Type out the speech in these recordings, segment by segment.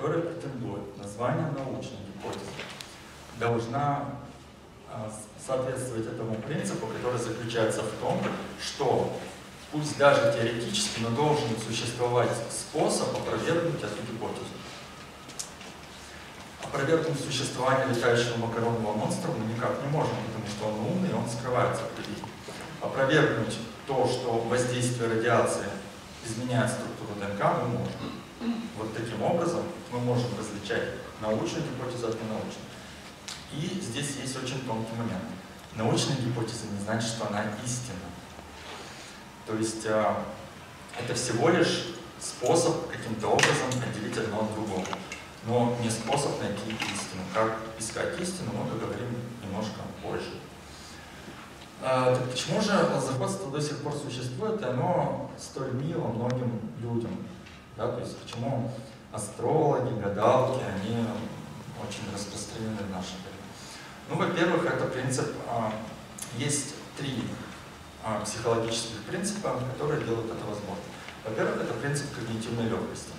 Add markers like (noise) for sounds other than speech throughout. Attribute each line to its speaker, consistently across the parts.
Speaker 1: которая претендует на звание научной гипотезы, должна а, соответствовать этому принципу, который заключается в том, что пусть даже теоретически, но должен существовать способ опровергнуть эту гипотезу. Опровергнуть существование летающего макаронного монстра мы никак не можем, потому что он умный, и он скрывается в людей. Опровергнуть то, что воздействие радиации изменяет структуру ДНК, мы можем. Вот таким образом мы можем различать научную гипотезу от ненаучной. И здесь есть очень тонкий момент. Научная гипотеза не значит, что она истина. То есть э, это всего лишь способ каким-то образом отделить одно от другого. Но не способ найти истину. Как искать истину, мы поговорим немножко позже. А, так почему же лозоходство до сих пор существует, и оно столь мило многим людям? Да, то есть почему астрологи, гадалки, они очень распространены в нашем мире? Ну, во-первых, это принцип, а, есть три а, психологических принципа, которые делают это возможным. Во-первых, это принцип когнитивной легкости.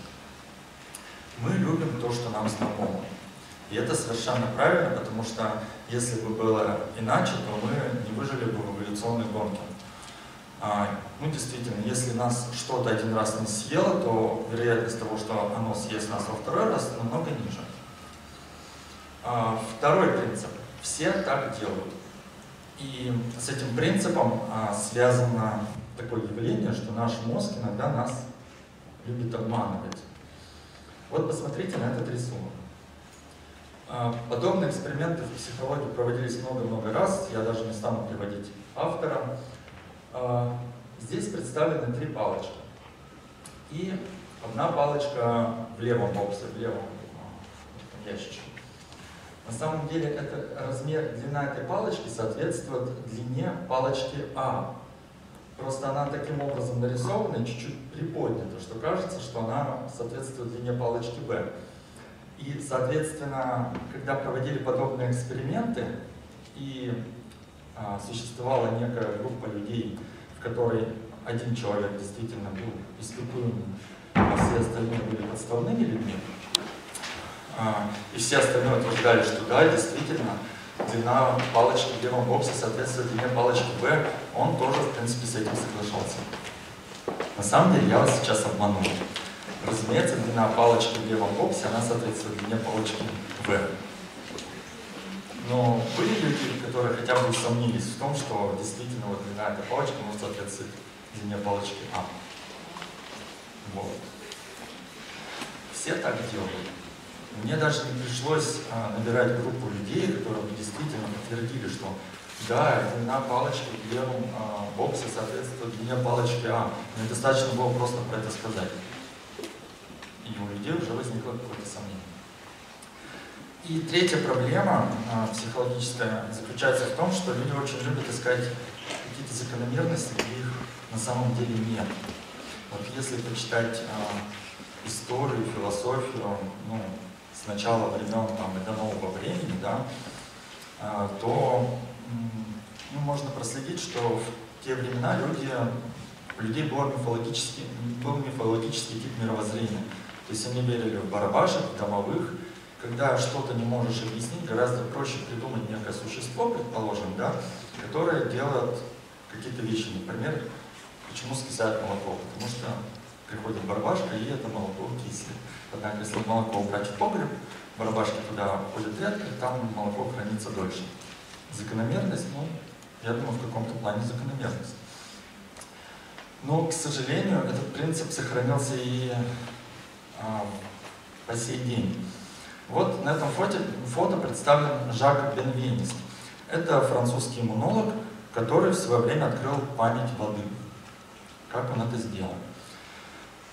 Speaker 1: Мы любим то, что нам знакомо. И это совершенно правильно, потому что если бы было иначе, то мы не выжили бы в эволюционной гонке. А, ну, действительно, если нас что-то один раз не съело, то вероятность того, что оно съест нас во второй раз, намного ниже. А, второй принцип. Все так делают. И с этим принципом а, связано такое явление, что наш мозг иногда нас любит обманывать. Вот посмотрите на этот рисунок. Подобные эксперименты в психологии проводились много-много раз, я даже не стану приводить автора. А, здесь представлены три палочки. И одна палочка в левом боксе, в левом а, ящичке. На самом деле это размер, длина этой палочки соответствует длине палочки А. Просто она таким образом нарисована и чуть-чуть приподнята, что кажется, что она соответствует длине палочки Б. И, соответственно, когда проводили подобные эксперименты, и а, существовала некая группа людей, в которой один человек действительно был испытуемым, а все остальные были подставными людьми, а, и все остальные утверждали, что да, действительно, длина палочки в левом боксе соответствует длине палочки B, он тоже, в принципе, с этим соглашался. На самом деле, я вас сейчас обманул. Разумеется, длина палочки в левом боксе, она соответствует длине палочки V. Но были люди, которые хотя бы усомнились в том, что действительно вот длина этой палочки может соответствовать длине палочки А. Вот. Все так делают. Мне даже не пришлось а, набирать группу людей, которые бы действительно подтвердили, что да, длина палочки в левом а, боксе соответствует длине палочки А. Мне достаточно было просто про это сказать и у людей уже возникло какое-то сомнение. И третья проблема э, психологическая заключается в том, что люди очень любят искать какие-то закономерности, где их на самом деле нет. Вот если почитать э, историю, философию, ну, с начала времен там, и до нового времени, да, э, то ну, можно проследить, что в те времена люди, у людей был мифологический, был мифологический тип мировоззрения. То есть они верили в барабашек, в домовых. Когда что-то не можешь объяснить, гораздо проще придумать некое существо, предположим, да, которое делает какие-то вещи. Например, почему скисает молоко? Потому что приходит барабашка и это молоко кислит. Однако, если молоко убрать в погреб, барабашки туда ходят редко, там молоко хранится дольше. Закономерность, ну, я думаю, в каком-то плане закономерность. Но, к сожалению, этот принцип сохранился и а, по сей день. Вот на этом фото, фото представлен Жак Бенвенист. Это французский иммунолог, который в свое время открыл память воды. Как он это сделал?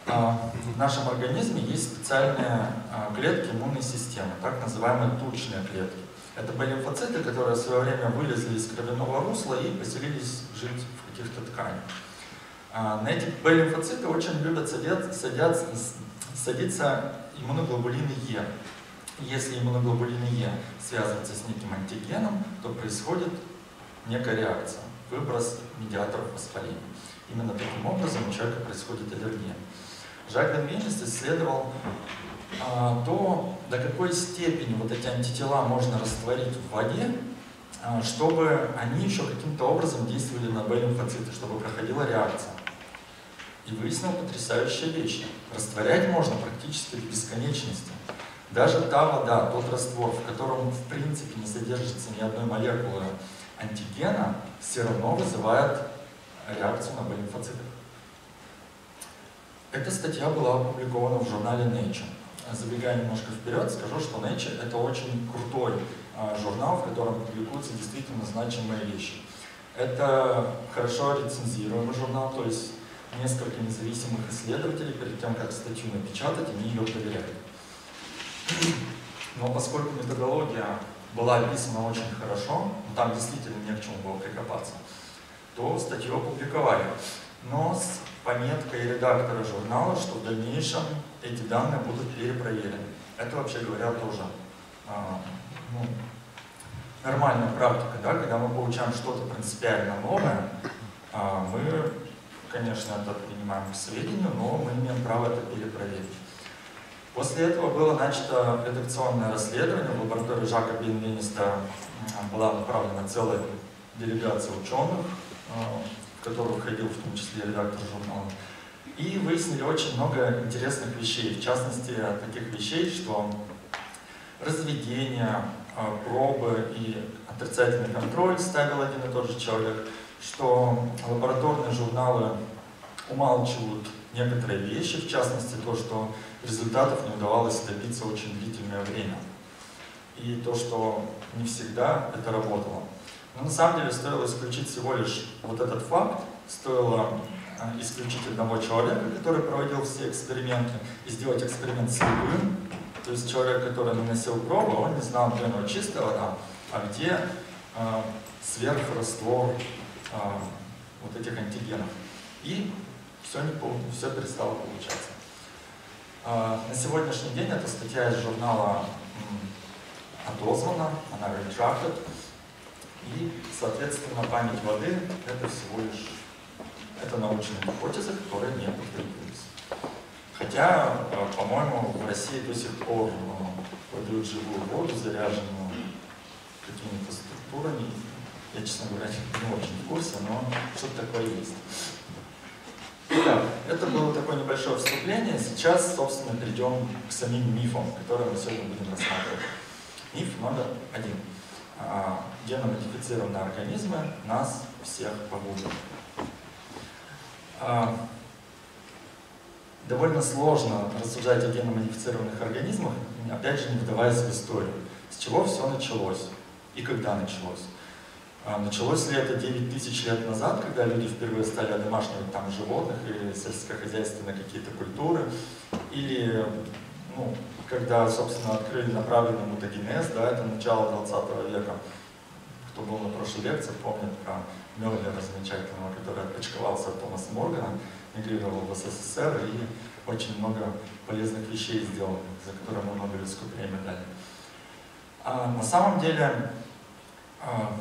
Speaker 1: А, в нашем организме есть специальные а, клетки иммунной системы, так называемые тучные клетки. Это Б-лимфоциты, которые в свое время вылезли из кровяного русла и поселились жить в каких-то тканях. На эти Б-лимфоциты очень любят садиться, садятся, садится иммуноглобулин Е. Если иммуноглобулин Е связывается с неким антигеном, то происходит некая реакция, выброс медиаторов воспаления. Именно таким образом у человека происходит аллергия. Жак Денвинчес исследовал а, то до какой степени вот эти антитела можно растворить в воде, а, чтобы они еще каким-то образом действовали на Б-лимфоциты, чтобы проходила реакция. И выяснил потрясающие вещи. Растворять можно практически в бесконечности. Даже та вода, тот раствор, в котором в принципе не содержится ни одной молекулы антигена, все равно вызывает реакцию на Б-лимфоциты. Эта статья была опубликована в журнале Nature. Забегая немножко вперед, скажу, что Nature это очень крутой а, журнал, в котором публикуются действительно значимые вещи. Это хорошо рецензируемый журнал, то есть несколько независимых исследователей перед тем, как статью напечатать, они ее проверяют. Но поскольку методология была описана очень хорошо, там действительно не к чему было прикопаться, то статью опубликовали. Но с пометкой редактора журнала, что в дальнейшем эти данные будут перепроверены. Это, вообще говоря, тоже а, ну, нормальная практика, да, когда мы получаем что-то принципиально новое, а, мы, конечно, это принимаем к сведению, но мы имеем право это перепроверить. После этого было начато редакционное расследование. В лаборатории Жака Бенвениста была направлена целая делегация ученых, а, в которую входил в том числе редактор журнала. И выяснили очень много интересных вещей, в частности, таких вещей, что разведение, а, пробы и отрицательный контроль ставил один и тот же человек, что лабораторные журналы умалчивают некоторые вещи, в частности то, что результатов не удавалось добиться очень длительное время. И то, что не всегда это работало. Но на самом деле стоило исключить всего лишь вот этот факт, стоило а, исключить одного человека, который проводил все эксперименты, и сделать эксперимент с любым. То есть человек, который наносил пробу, он не знал, где оно чистая вода, а где э, сверхраствор э, вот этих антигенов. И все, не, все перестало получаться. А, на сегодняшний день эта статья из журнала отозвана, она retracted, и, соответственно, память воды — это всего лишь это научная гипотеза, которая не подтвердилась. Хотя, а, по-моему, в России до сих пор подают живую воду, заряженную какими-то структурами. Я, честно говоря, не очень в курсе, но что-то такое есть. Итак, это было такое небольшое вступление. Сейчас, собственно, перейдем к самим мифам, которые мы сегодня будем рассматривать. Миф номер один. А, геномодифицированные организмы нас всех погубят. А, довольно сложно рассуждать о геномодифицированных организмах, опять же, не вдаваясь в историю. С чего все началось и когда началось. А началось ли это 9 тысяч лет назад, когда люди впервые стали одомашнивать там животных или сельскохозяйственные какие-то культуры, или ну, когда, собственно, открыли направленный мутагенез, да, это начало 20 века. Кто был на прошлой лекции, помнит про Меллера замечательного, который отпочковался от Томаса Моргана, мигрировал в СССР и очень много полезных вещей сделал, за которые ему Нобелевскую премию дали. А на самом деле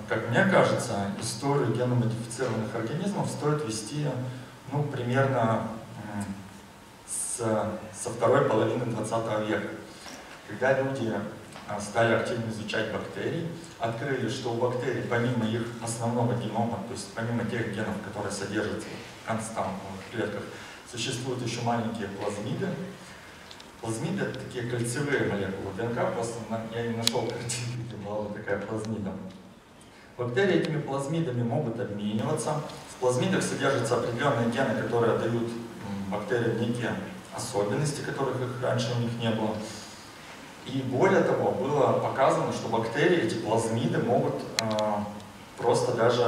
Speaker 1: как мне кажется, историю геномодифицированных организмов стоит вести ну, примерно с, со второй половины 20 века, когда люди а, стали активно изучать бактерии, открыли, что у бактерий, помимо их основного генома, то есть помимо тех генов, которые содержатся в константных клетках, существуют еще маленькие плазмиды. Плазмиды — это такие кольцевые молекулы ДНК, просто я не нашел картинки, где была такая плазмида. Бактерии этими плазмидами могут обмениваться. В плазмидах содержатся определенные гены, которые дают бактериям некие особенности, которых их раньше у них не было. И более того, было показано, что бактерии, эти плазмиды могут э, просто даже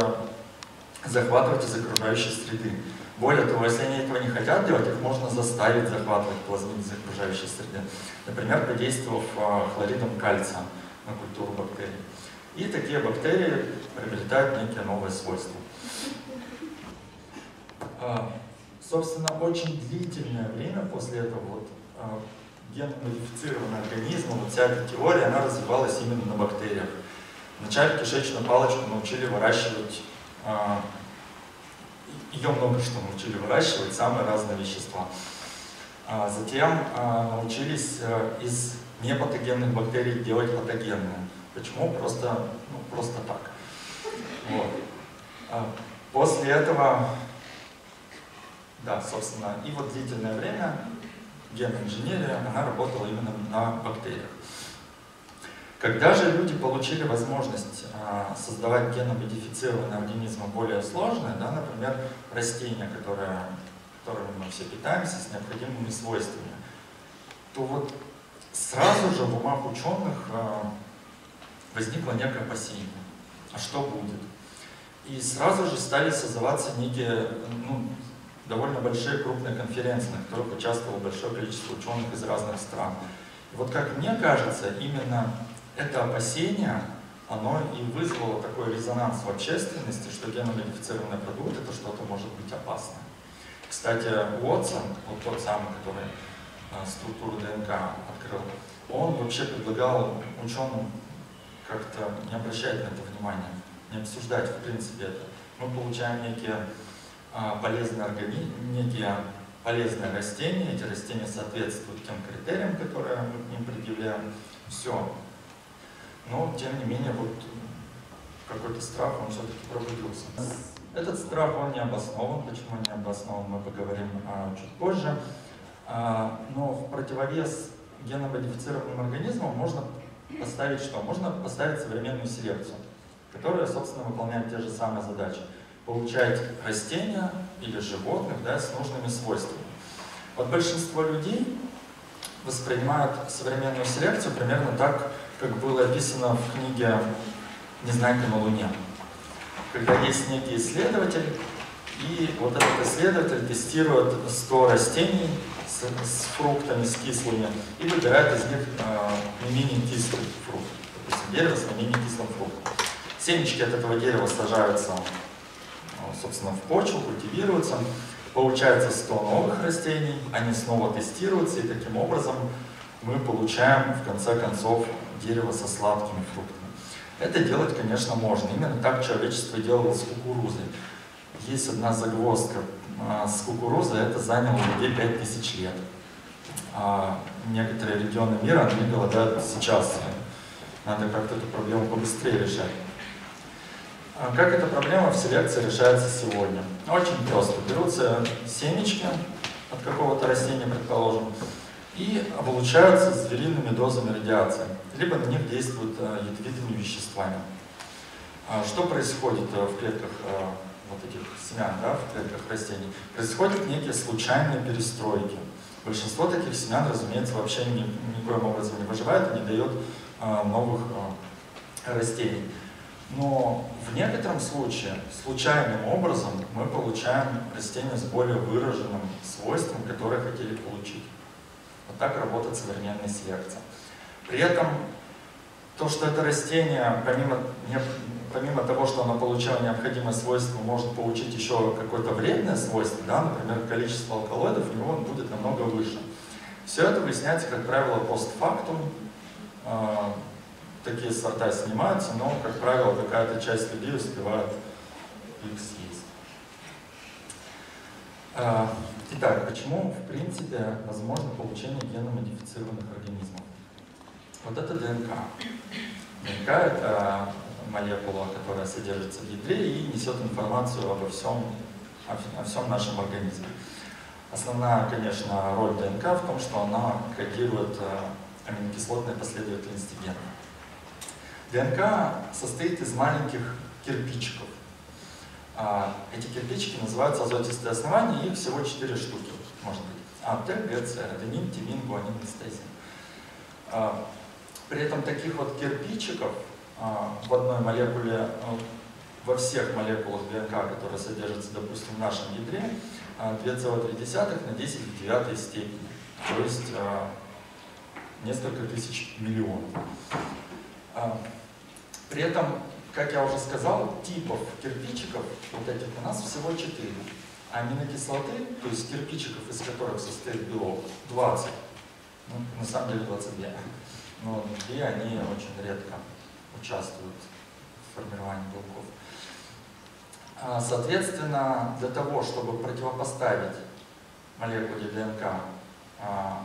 Speaker 1: захватывать из окружающей среды. Более того, если они этого не хотят делать, их можно заставить захватывать плазмиды из окружающей среды. Например, подействовав э, хлоридом кальция на культуру бактерий. И такие бактерии приобретают некие новые свойства. А, собственно, очень длительное время после этого вот, а, генно-модифицированный организм, вот вся эта теория, она развивалась именно на бактериях. Вначале кишечную палочку научили выращивать, а, ее много что научили выращивать, самые разные вещества. Затем научились из непатогенных бактерий делать патогенные. Почему? Просто, ну, просто так. Вот. После этого, да, собственно, и вот длительное время геноинженерия, она работала именно на бактериях. Когда же люди получили возможность а, создавать геномодифицированные организмы более сложные, да, например, растения, которые, которыми мы все питаемся, с необходимыми свойствами, то вот сразу же в умах ученых а, возникло некое опасение. А что будет? И сразу же стали создаваться некие ну, довольно большие крупные конференции, на которых участвовало большое количество ученых из разных стран. И вот как мне кажется, именно это опасение, оно и вызвало такой резонанс в общественности, что геномодифицированный продукт это что-то может быть опасное. Кстати, Уотсон, вот тот самый, который а, структуру ДНК открыл, он вообще предлагал ученым как-то не обращать на это внимания, не обсуждать в принципе это. Мы получаем некие а, полезные организмы, некие полезные растения, эти растения соответствуют тем критериям, которые мы к ним предъявляем. Все. Но, тем не менее, вот какой-то страх, он все-таки пробудился. Этот страх, он не обоснован. Почему не обоснован, мы поговорим а, чуть позже. А, но в противовес геномодифицированным организмам можно поставить что? Можно поставить современную селекцию, которая, собственно, выполняет те же самые задачи. Получать растения или животных да, с нужными свойствами. Вот большинство людей воспринимают современную селекцию примерно так, как было описано в книге «Незнайка на Луне». Когда есть некий исследователь, и вот этот исследователь тестирует 100 растений с, фруктами, с кислыми, и выбирает из них э, наименее кислый фрукт. Допустим, дерево с наименее кислым фруктом. Семечки от этого дерева сажаются, ну, собственно, в почву, культивируются. Получается 100 новых растений, они снова тестируются, и таким образом мы получаем, в конце концов, дерево со сладкими фруктами. Это делать, конечно, можно. Именно так человечество делало с кукурузой. Есть одна загвоздка а, с кукурузой, это заняло людей 5000 лет. А некоторые регионы мира, они голодают сейчас. Надо как-то эту проблему побыстрее решать. А как эта проблема в селекции решается сегодня? Очень просто. Берутся семечки от какого-то растения, предположим, и облучаются звериными дозами радиации, либо на них действуют э, ядовитыми веществами. А что происходит э, в клетках э, вот этих семян, да, в клетках растений? Происходят некие случайные перестройки. Большинство таких семян, разумеется, вообще ни, никоим образом не выживает и не дает новых растений. Но в некотором случае, случайным образом, мы получаем растения с более выраженным свойством, которое хотели получить. Вот так работает современная селекция. При этом то, что это растение, помимо, помимо того, что оно получало необходимое свойство, может получить еще какое-то вредное свойство, да, например, количество алкалоидов у него будет намного выше. Все это выясняется, как правило, постфактум. А, такие сорта снимаются, но, как правило, какая-то часть людей успевает их съесть. А, итак, почему, в принципе, возможно получение геномодифицированных организмов? Вот это ДНК. ДНК — это молекула, которая содержится в ядре и несет информацию обо всем, о всем нашем организме. Основная, конечно, роль ДНК в том, что она кодирует э, аминокислотные последовательности генов. ДНК состоит из маленьких кирпичиков. А, эти кирпичики называются азотистые основания, их всего 4 штуки, может быть. А, Т, Г, С, аденин, тимин, гуанин, цитозин. А, при этом таких вот кирпичиков в одной молекуле, во всех молекулах ДНК, которые содержатся, допустим, в нашем ядре, 2,3 на 10 в 9 степени. То есть несколько тысяч миллионов. При этом как я уже сказал, типов кирпичиков, вот этих у нас всего 4. А аминокислоты, то есть кирпичиков, из которых состоит белок, 20. Ну, на самом деле 22. Но две они очень редко участвуют в формировании белков. А, соответственно, для того, чтобы противопоставить молекуле ДНК а,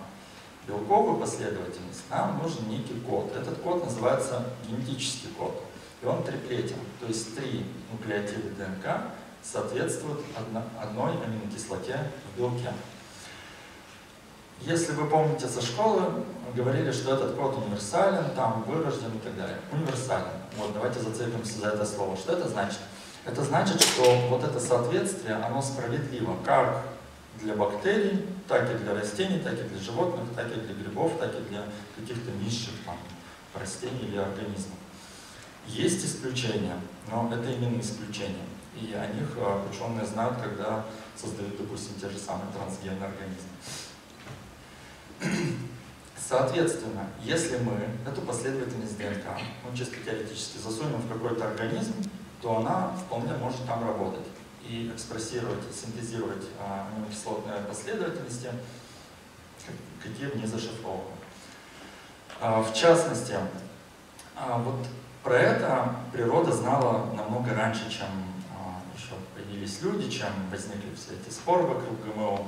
Speaker 1: белковую последовательность, нам нужен некий код. Этот код называется генетический код. И он триплетен, то есть три нуклеотида ДНК соответствуют одной аминокислоте в белке. Если вы помните со школы, говорили, что этот код универсален, там вырожден и так далее. Универсален. Вот, давайте зацепимся за это слово. Что это значит? Это значит, что вот это соответствие, оно справедливо как для бактерий, так и для растений, так и для животных, так и для грибов, так и для каких-то низших там, растений или организмов. Есть исключения, но это именно исключения. И о них а, ученые знают, когда создают, допустим, те же самые трансгенные организмы. Соответственно, если мы эту последовательность ДНК, ну чисто теоретически, засунем в какой-то организм, то она вполне может там работать и экспрессировать, синтезировать аминокислотные последовательности, какие в ней зашифрованы. А, в частности, а, вот про это природа знала намного раньше, чем а, еще появились люди, чем возникли все эти споры вокруг ГМО.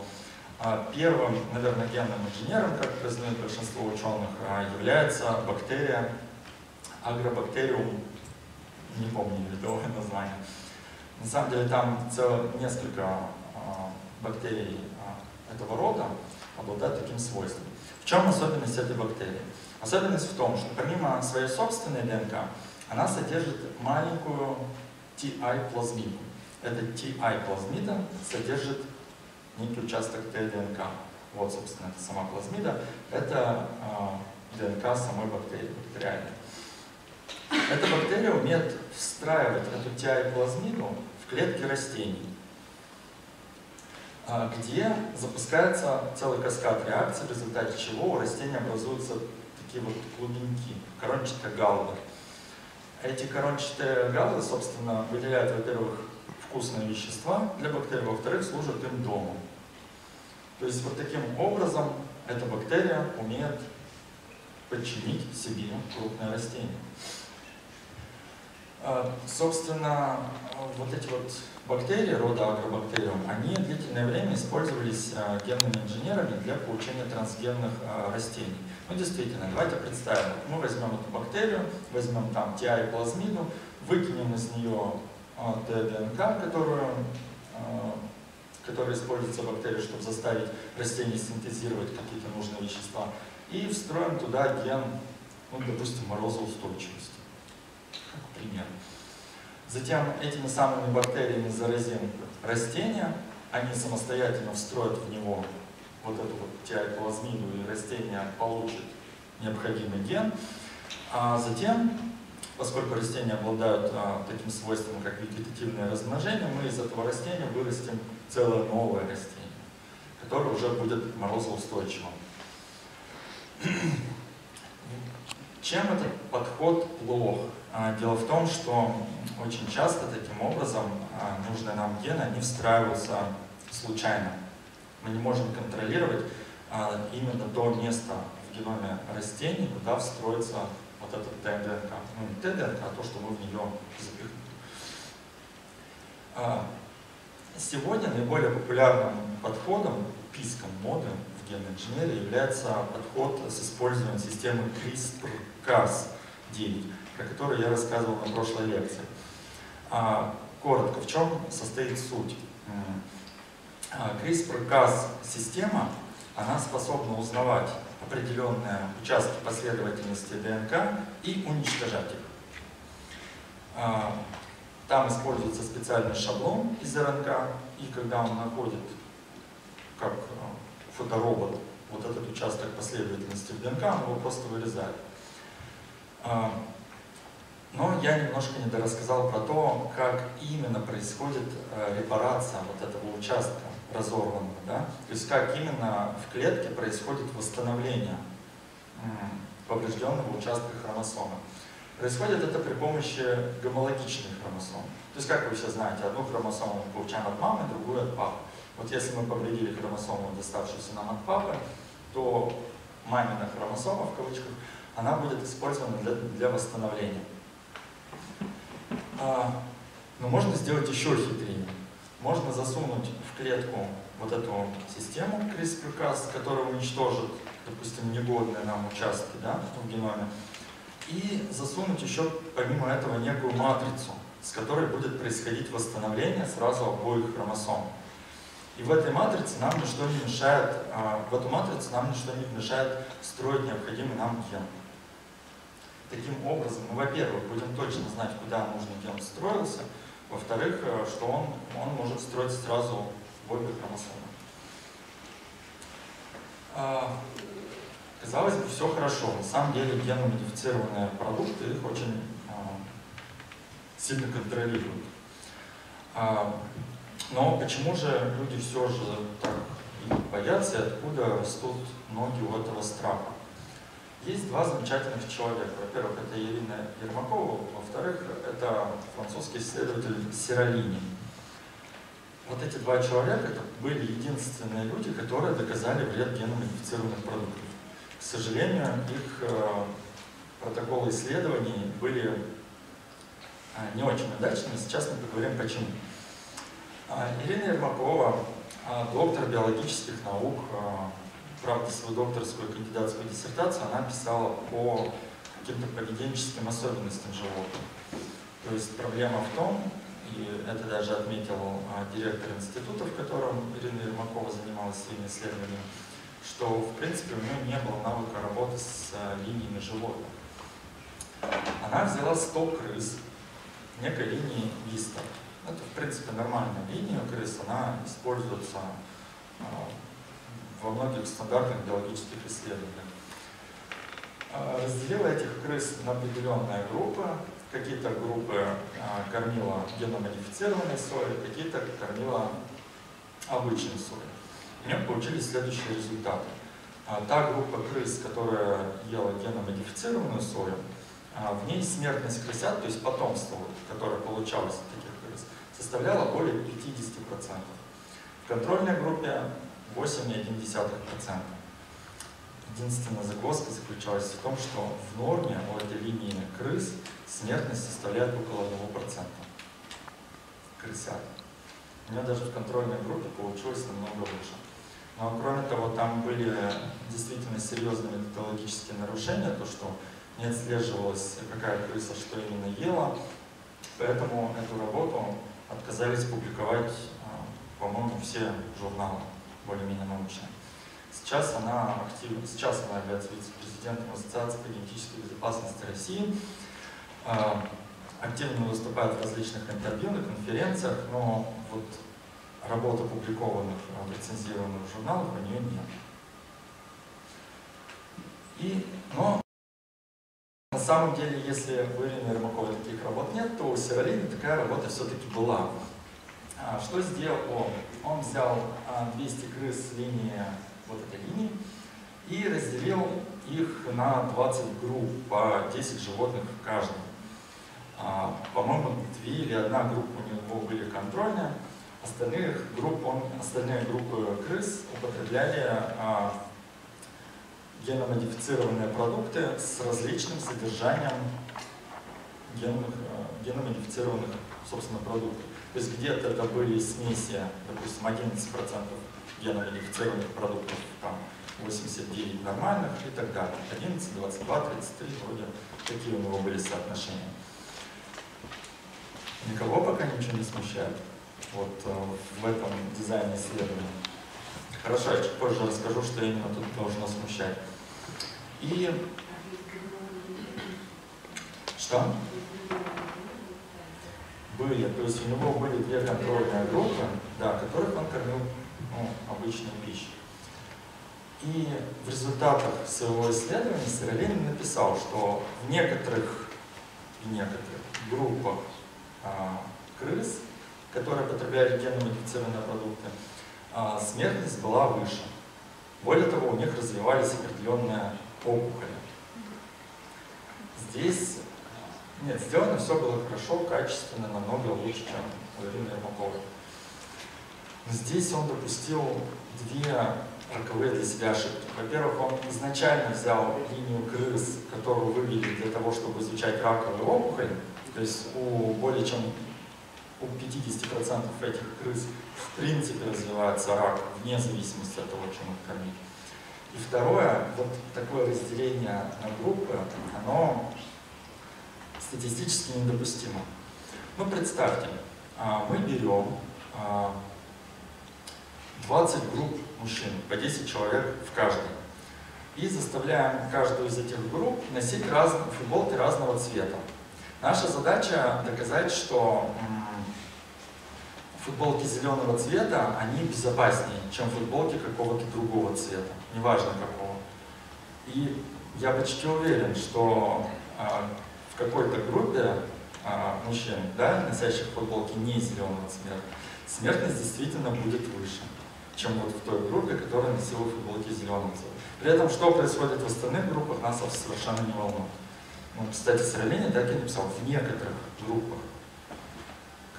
Speaker 1: А, первым, наверное, генным инженером, как признают большинство ученых, а, является бактерия агробактериум, не помню видовое название. На самом деле там целых несколько а, бактерий этого рода обладают таким свойством. В чем особенность этой бактерии? Особенность в том, что помимо своей собственной ДНК, она содержит маленькую TI-плазмиду. Эта TI-плазмида содержит некий участок ТДНК. Вот, собственно, это сама плазмида. Это э, ДНК самой бактерии, бактериальной. Эта бактерия умеет встраивать эту тиаплазмиду в клетки растений, а, где запускается целый каскад реакций, в результате чего у растения образуются такие вот клубеньки, корончатые галлы. Эти корончатые галлы, собственно, выделяют, во-первых, вкусные вещества для бактерий, во-вторых, служат им домом. То есть вот таким образом эта бактерия умеет подчинить себе крупное растение. А, собственно, вот эти вот бактерии, рода агробактериум, они длительное время использовались а, генными инженерами для получения трансгенных а, растений. Ну, действительно, давайте представим, мы возьмем эту бактерию, возьмем там TI плазмиду, выкинем из нее ДНК, которую которые используются бактерии, чтобы заставить растение синтезировать какие-то нужные вещества, и встроим туда ген, ну, допустим, морозоустойчивости, как пример. Затем этими самыми бактериями заразим растения, они самостоятельно встроят в него вот эту вот тиаплазмиду, и растение получит необходимый ген, а затем Поскольку растения обладают а, таким свойством, как вегетативное размножение, мы из этого растения вырастим целое новое растение, которое уже будет морозоустойчивым. Чем этот подход плох? А, дело в том, что очень часто таким образом а, нужные нам гены, они встраиваются случайно. Мы не можем контролировать а, именно то место в геноме растений, куда встроится вот этот ДНК. Ну, не ДНК, а то, что мы в нее запихнули. А, сегодня наиболее популярным подходом, писком моды в генной инженерии является подход с использованием системы CRISPR-Cas9, про которую я рассказывал на прошлой лекции. А, коротко, в чем состоит суть? CRISPR-Cas система, она способна узнавать определенные участки последовательности ДНК и уничтожать их. Там используется специальный шаблон из РНК, и когда он находит, как а, фоторобот, вот этот участок последовательности в ДНК, он его просто вырезает. А, но я немножко недорассказал про то, как именно происходит репарация вот этого участка разорванного. Да? То есть как именно в клетке происходит восстановление поврежденного участка хромосомы. Происходит это при помощи гомологичных хромосом. То есть, как вы все знаете, одну хромосому мы получаем от мамы, другую от папы. Вот если мы повредили хромосому, доставшуюся нам от папы, то мамина хромосома, в кавычках, она будет использована для, для восстановления. А, но можно сделать еще хитрее можно засунуть в клетку вот эту систему CRISPR-Cas, которая уничтожит, допустим, негодные нам участки да, в геноме, и засунуть еще помимо этого некую матрицу, с которой будет происходить восстановление сразу обоих хромосом. И в этой матрице нам ничто не мешает, а, в эту матрицу нам ничто не мешает строить необходимый нам ген. Таким образом, мы, во-первых, будем точно знать, куда нужный ген строился, во-вторых, э, что он, он может строиться сразу в обе хромосомы. Казалось бы, все хорошо. На самом деле геномодифицированные продукты их очень а, сильно контролируют. А, но почему же люди все же так боятся и откуда растут ноги у этого страха? Есть два замечательных человека. Во-первых, это Ирина Ермакова, во-вторых, это французский исследователь Сиролини. Вот эти два человека это были единственные люди, которые доказали вред геномодифицированных продуктов. К сожалению, их э, протоколы исследований были э, не очень удачными. Сейчас мы поговорим почему. А, Ирина Ермакова, а, доктор биологических наук, а, правда, свою докторскую кандидатскую диссертацию она писала по каким-то поведенческим особенностям животных. То есть проблема в том, и это даже отметил директор института, в котором Ирина Ермакова занималась своими исследованиями, что, в принципе, у нее не было навыка работы с линиями животных. Она взяла 100 крыс некой линии Виста, это, в принципе, нормальная линия крыс, она используется а, во многих стандартных биологических исследованиях. А, разделила этих крыс на определенные группы. Какие-то группы кормила геномодифицированной соей, какие-то кормила обычной соей. У нее получились следующие результаты. Та группа крыс, которая ела геномодифицированную сою, в ней смертность крысят, то есть потомство, которое получалось от таких составляла более 50%. В контрольной группе 8,1%. Единственная загвоздка заключалась в том, что в норме у этой линии крыс смертность составляет около 1%. Крысят. У меня даже в контрольной группе получилось намного лучше. Но кроме того, там были действительно серьезные методологические нарушения, то, что не отслеживалось, какая крыса что именно ела. Поэтому эту работу отказались публиковать, а, по-моему, все журналы более-менее научные. Сейчас она активно, сейчас она является вице-президентом Ассоциации по генетической безопасности России, а, активно выступает в различных интервью, на конференциях, но вот работ, опубликованных в рецензированных журналах у нее нет. И, но на самом деле, если у Ирины Ермаковой таких работ нет, то у Сиролини такая работа все-таки была. А, что сделал он? Он взял 200 а, крыс линии, вот этой линии, и разделил их на 20 групп, по 10 животных в каждом. А, по-моему, две или одна группа у него были контрольные, остальных групп он, остальные группы крыс употребляли геномодифицированные продукты с различным содержанием генных, э, геномодифицированных, собственно, продуктов. То есть где-то это были смеси, допустим, 11% геномодифицированных продуктов, там 89 нормальных и так далее. 11, 22, 33, вроде такие у него были соотношения. Никого пока ничего не смущает вот э, в этом дизайне исследования. Хорошо, я чуть позже расскажу, что именно тут должно смущать. И что? Были, то есть у него были две контрольные группы, да, которых он кормил ну, обычной пищей. И в результатах своего исследования Сыроленин написал, что в некоторых, в некоторых группах а, крыс, которые потребляли генно-модифицированные продукты, а, смертность была выше. Более того, у них развивались определенные опухоли. Здесь, нет, сделано все было хорошо, качественно, намного лучше, чем у Ирины Ермаковой. Здесь он допустил две роковые для себя ошибки. Во-первых, он изначально взял линию крыс, которую вывели для того, чтобы изучать раковые опухоли. То есть у более чем у 50% этих крыс в принципе развивается рак, вне зависимости от того, чем их кормить. И второе, вот такое разделение на группы, оно статистически недопустимо. Ну, представьте, а, мы берем 20 а, групп мужчин, по 10 человек в каждой, и заставляем каждую из этих групп носить раз, футболки разного цвета. Наша задача доказать, что футболки зеленого цвета, они безопаснее, чем футболки какого-то другого цвета, неважно какого. И я почти уверен, что э, в какой-то группе э, мужчин, да, носящих футболки не зеленого цвета, смертность действительно будет выше, чем вот в той группе, которая носила футболки зеленого цвета. При этом, что происходит в остальных группах, нас совершенно не волнует. Ну, кстати, Соролини так и написал, в некоторых группах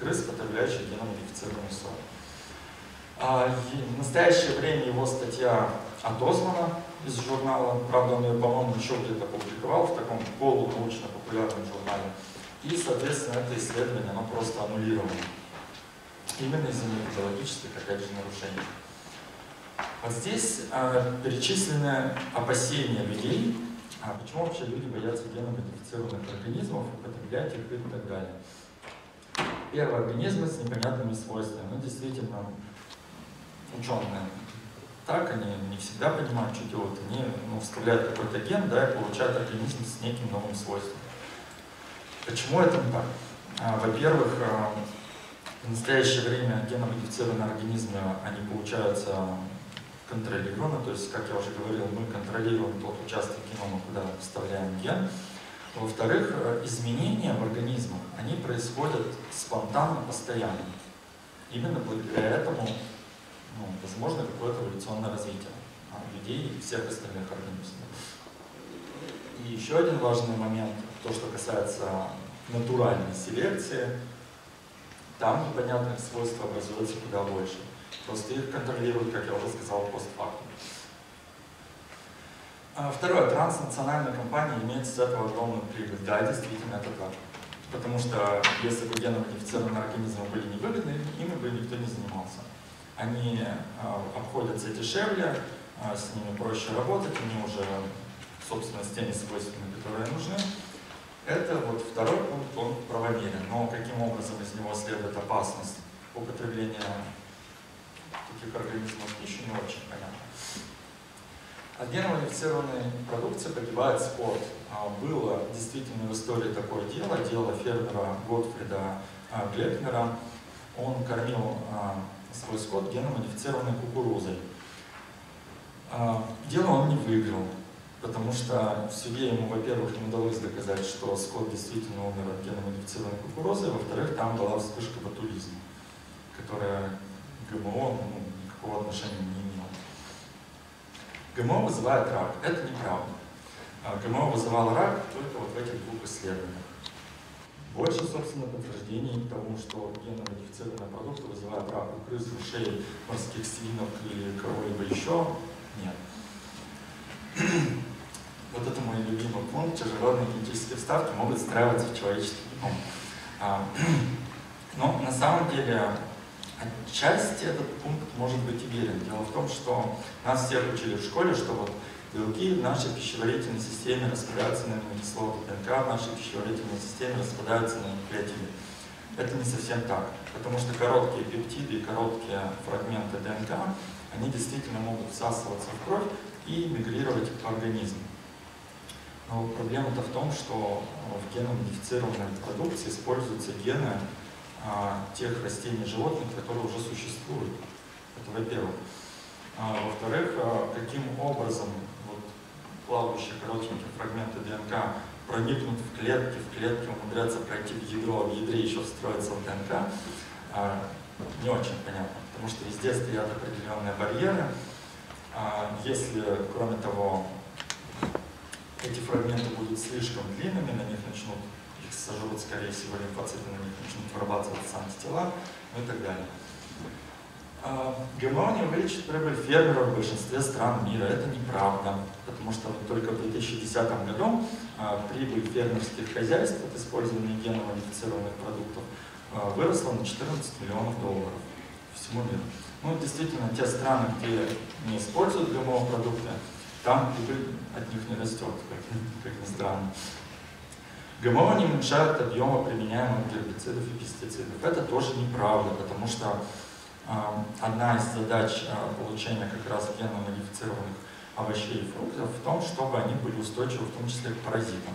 Speaker 1: крыс, потребляющих геномодифицированную сою. А, в настоящее время его статья отозвана из журнала, правда он ее, по-моему, еще где-то публиковал в таком полунаучно-популярном журнале. И, соответственно, это исследование, оно просто аннулировано. Именно из-за методологических, опять же, нарушений. Вот здесь э, перечислены опасения людей, а почему вообще люди боятся геномодифицированных организмов, употреблять их и так далее. Первые организмы с непонятными свойствами. Ну, действительно, ученые так, они не всегда понимают, что делают. Они ну, вставляют какой-то ген, да, и получают организм с неким новым свойством. Почему это так? А, во-первых, а, в настоящее время геномодифицированные организмы, они получаются контролированно, то есть, как я уже говорил, мы контролируем тот участок генома, куда вставляем ген. Во-вторых, э, изменения в организмах, они происходят спонтанно, постоянно. Именно благодаря этому ну, возможно какое-то эволюционное развитие а, людей и всех остальных организмов. И еще один важный момент, то, что касается натуральной селекции, там непонятных свойств образуется куда больше. Просто их контролируют, как я уже сказал, постфактум. А, второе. Транснациональная компания имеет с этого огромную прибыль. Да, действительно, это так. Потому что если бы геномодифицированные организмы были невыгодны, ими бы никто не занимался. Они э, обходятся дешевле, э, с ними проще работать, они уже, собственно, с теми свойствами, которые нужны. Это вот второй пункт, он правомерен. Но каким образом из него следует опасность употребления таких организмов пищу, не очень понятно. От геномодифицированной продукции погибает скот. А, было действительно в истории такое дело, дело фермера Готфрида а, Глепнера. Он кормил а, свой скот геномодифицированной кукурузой. Дело он не выиграл, потому что в суде ему, во-первых, не удалось доказать, что скот действительно умер от геномодифицированной кукурузы, во-вторых, там была вспышка ботулизма, которая ГМО ну, никакого отношения не ГМО вызывает рак. Это неправда. А ГМО вызывал рак только вот в этих двух исследованиях. Больше, собственно, подтверждений тому, что генно-модифицированные продукты вызывают рак у крыс, мышей, морских свинок или кого-либо еще, нет. (clears throat) Вот это мой любимый пункт. Чужеродные генетические вставки могут встраиваться в человеческий геном. А, (clears throat) но на самом деле Отчасти этот пункт может быть и верен. Дело в том, что нас всех учили в школе, что вот белки в нашей пищеварительной системе распадаются на аминокислоты, ДНК в нашей пищеварительной системе распадаются на нуклеотиды. Это не совсем так, потому что короткие пептиды и короткие фрагменты ДНК, они действительно могут всасываться в кровь и мигрировать в организм. Но проблема-то в том, что в геномодифицированной продукции используются гены, а, тех растений и животных, которые уже существуют. Это во-первых. А, во-вторых, а, каким образом вот, плавающие коротенькие фрагменты ДНК проникнут в клетки, в клетке умудряются пройти в ядро, а в ядре еще встроиться в ДНК, а, не очень понятно, потому что везде стоят определенные барьеры. А, если, кроме того, эти фрагменты будут слишком длинными, на них начнут сожрут, скорее всего, лимфоциты на них начнут вырабатываться антитела, ну и так далее. А, ГМО не увеличит прибыль фермеров в большинстве стран мира. Это неправда, потому что вот только в 2010 году а, прибыль фермерских хозяйств от использования генно продуктов а, выросла на 14 миллионов долларов всему миру. Ну, действительно, те страны, где не используют ГМО продукты, там прибыль от них не растет, как, как ни странно. ГМО не уменьшают объема применяемых гербицидов и пестицидов. Это тоже неправда, потому что э, одна из задач э, получения как раз генно-модифицированных овощей и фруктов в том, чтобы они были устойчивы в том числе к паразитам.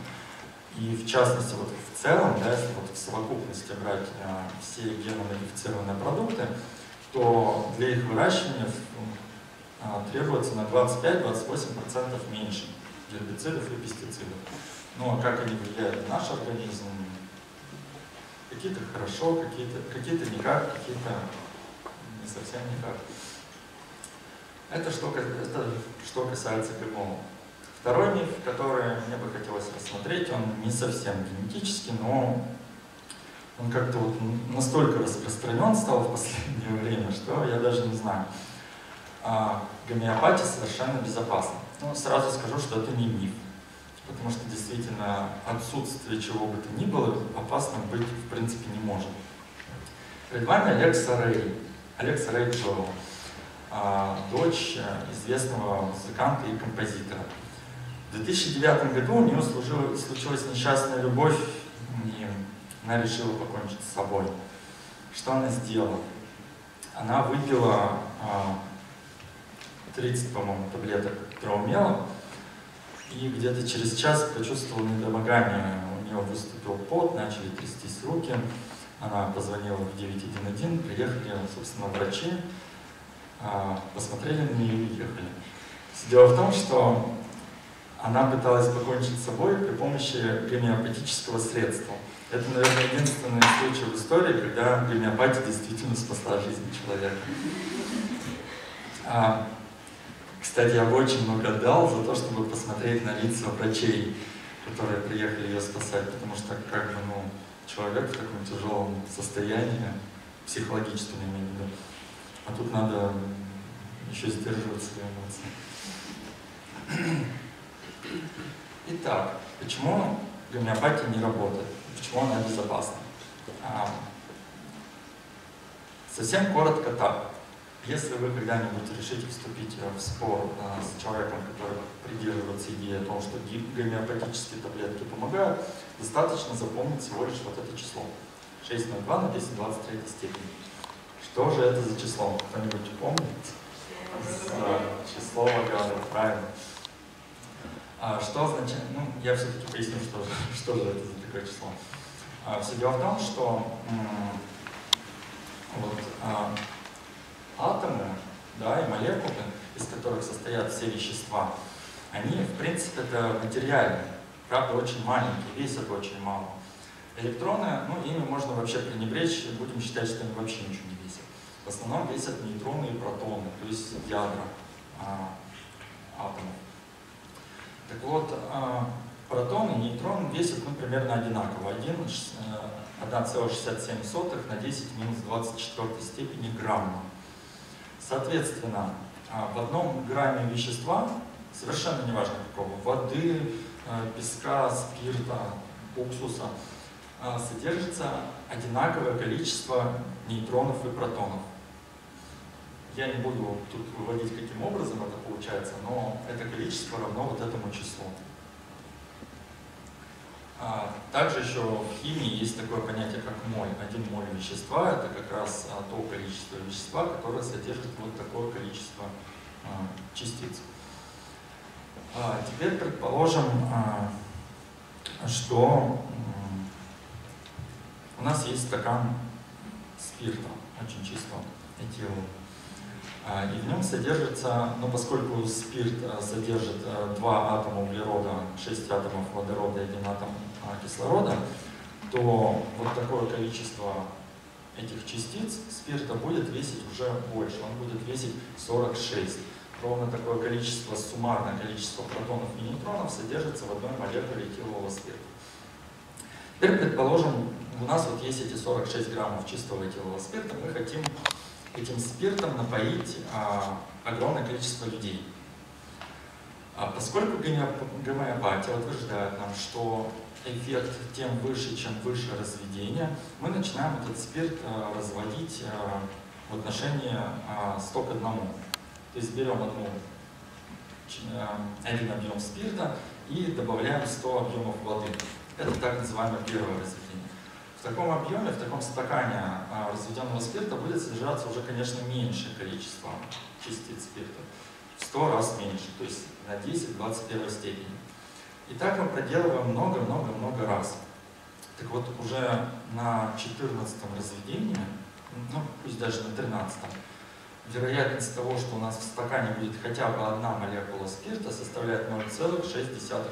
Speaker 1: И в частности, вот в целом, да, если вот в совокупности брать э, все генно-модифицированные продукты, то для их выращивания э, требуется на 25-28% меньше гербицидов и пестицидов. Ну а как они влияют на наш организм? Какие-то хорошо, какие-то какие, никак, какие-то не совсем никак. Это что, это что касается ГМО. Второй миф, который мне бы хотелось рассмотреть, он не совсем генетический, но он как-то вот настолько распространен стал в последнее время, что я даже не знаю. А, гомеопатия совершенно безопасна. Ну, сразу скажу, что это не миф потому что действительно отсутствие чего бы то ни было опасным быть в принципе не может. Перед вами Алекса Рэй. Алекса Рэй Джоэл, а, дочь известного музыканта и композитора. В 2009 году у нее служила, случилась несчастная любовь, и она решила покончить с собой. Что она сделала? Она выпила 30, а, по-моему, таблеток траумела, и где-то через час почувствовала недомогание. У нее выступил пот, начали трястись руки. Она позвонила в 911, приехали, собственно, врачи, а, посмотрели на нее и уехали. Дело в том, что она пыталась покончить с собой при помощи гомеопатического средства. Это, наверное, единственный случай в истории, когда гомеопатия действительно спасла жизнь человека. Кстати, я бы очень много дал за то, чтобы посмотреть на лица врачей, которые приехали ее спасать, потому что как бы, ну, человек в таком тяжелом состоянии, психологически не имею в виду, а тут надо еще сдерживать свои эмоции. Итак, почему гомеопатия не работает? Почему она безопасна? А, совсем коротко так. Если вы когда-нибудь решите вступить в спор а, с человеком, который придерживается идеи о том, что гомеопатические таблетки помогают, достаточно запомнить всего лишь вот это число. 602 на 10 23 степени. Что же это за число? Кто-нибудь помнит? Число Лагарда, правильно. А что означает? Ну, я все-таки поясню, что, (laughs) что же это за такое число. А, все дело в том, что вот, а, атомы да, и молекулы, из которых состоят все вещества, они, в принципе, это материальные, правда, очень маленькие, весят очень мало. Электроны, ну, ими можно вообще пренебречь, будем считать, что они вообще ничего не весят. В основном весят нейтроны и протоны, то есть ядра а, атомов. Так вот, а, протоны и нейтроны весят ну, примерно одинаково. 1,67 э, на 10 минус 24 степени грамма. Соответственно, а, в одном грамме вещества, совершенно неважно какого, воды, а, песка, спирта, уксуса, а, содержится одинаковое количество нейтронов и протонов. Я не буду тут выводить, каким образом это получается, но это количество равно вот этому числу. А, также еще в химии есть такое понятие, как моль. Один моль вещества – это как раз а, то количество вещества, которое содержит вот такое количество а, частиц. Теперь предположим, что у нас есть стакан спирта, очень чистого, этилового. И в нем содержится, ну поскольку спирт содержит два атома углерода, 6 атомов водорода и один атом кислорода, то вот такое количество этих частиц спирта будет весить уже больше, он будет весить 46. Ровно такое количество, суммарное количество протонов и нейтронов содержится в одной молекуле этилового спирта. Теперь, предположим, у нас вот есть эти 46 граммов чистого этилового спирта, мы хотим этим спиртом напоить а, огромное количество людей. А поскольку гомеопатия утверждает нам, что эффект тем выше, чем выше разведение, мы начинаем этот спирт э, разводить э, в отношении 100 к 1. То есть берем одну, один объем спирта и добавляем 100 объемов воды. Это так называемое первое разведение. В таком объеме, в таком стакане разведенного спирта будет содержаться уже, конечно, меньшее количество частиц спирта. В 100 раз меньше, то есть на 10-21 степени. И так мы проделываем много-много-много раз. Так вот, уже на 14 разведении, ну, пусть даже на 13 вероятность того, что у нас в стакане будет хотя бы одна молекула спирта, составляет 0,6%.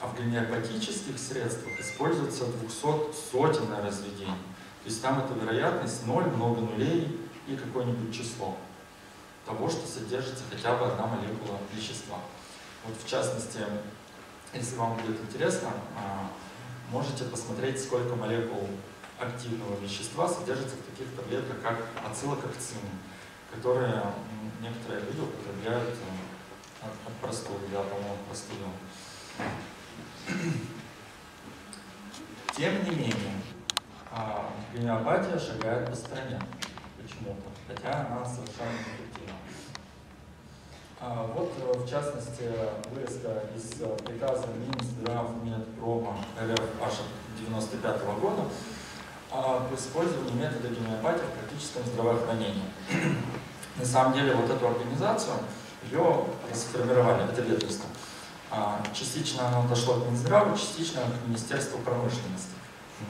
Speaker 1: А в гомеопатических средствах используется 200-сотенное разведение. То есть там эта вероятность 0, много нулей и какое-нибудь число того, что содержится хотя бы одна молекула вещества. Вот в частности, если вам будет интересно, а, можете посмотреть, сколько молекул активного вещества содержится в таких таблетках, как ацилококцины, которые некоторые люди употребляют э, от, простуды, да, по-моему, простуду. Тем не менее, а, гомеопатия шагает по стране почему-то, хотя она совершенно неэффективна. А, вот, э, в частности, вырезка из э, приказа Минздравмедпрома РФ аж 95 -го года об использовании метода гомеопатии в практическом здравоохранении. (clears throat) На самом деле, вот эту организацию, ее расформировали, это ведомство. А, частично оно дошло к Минздраву, частично к Министерству промышленности.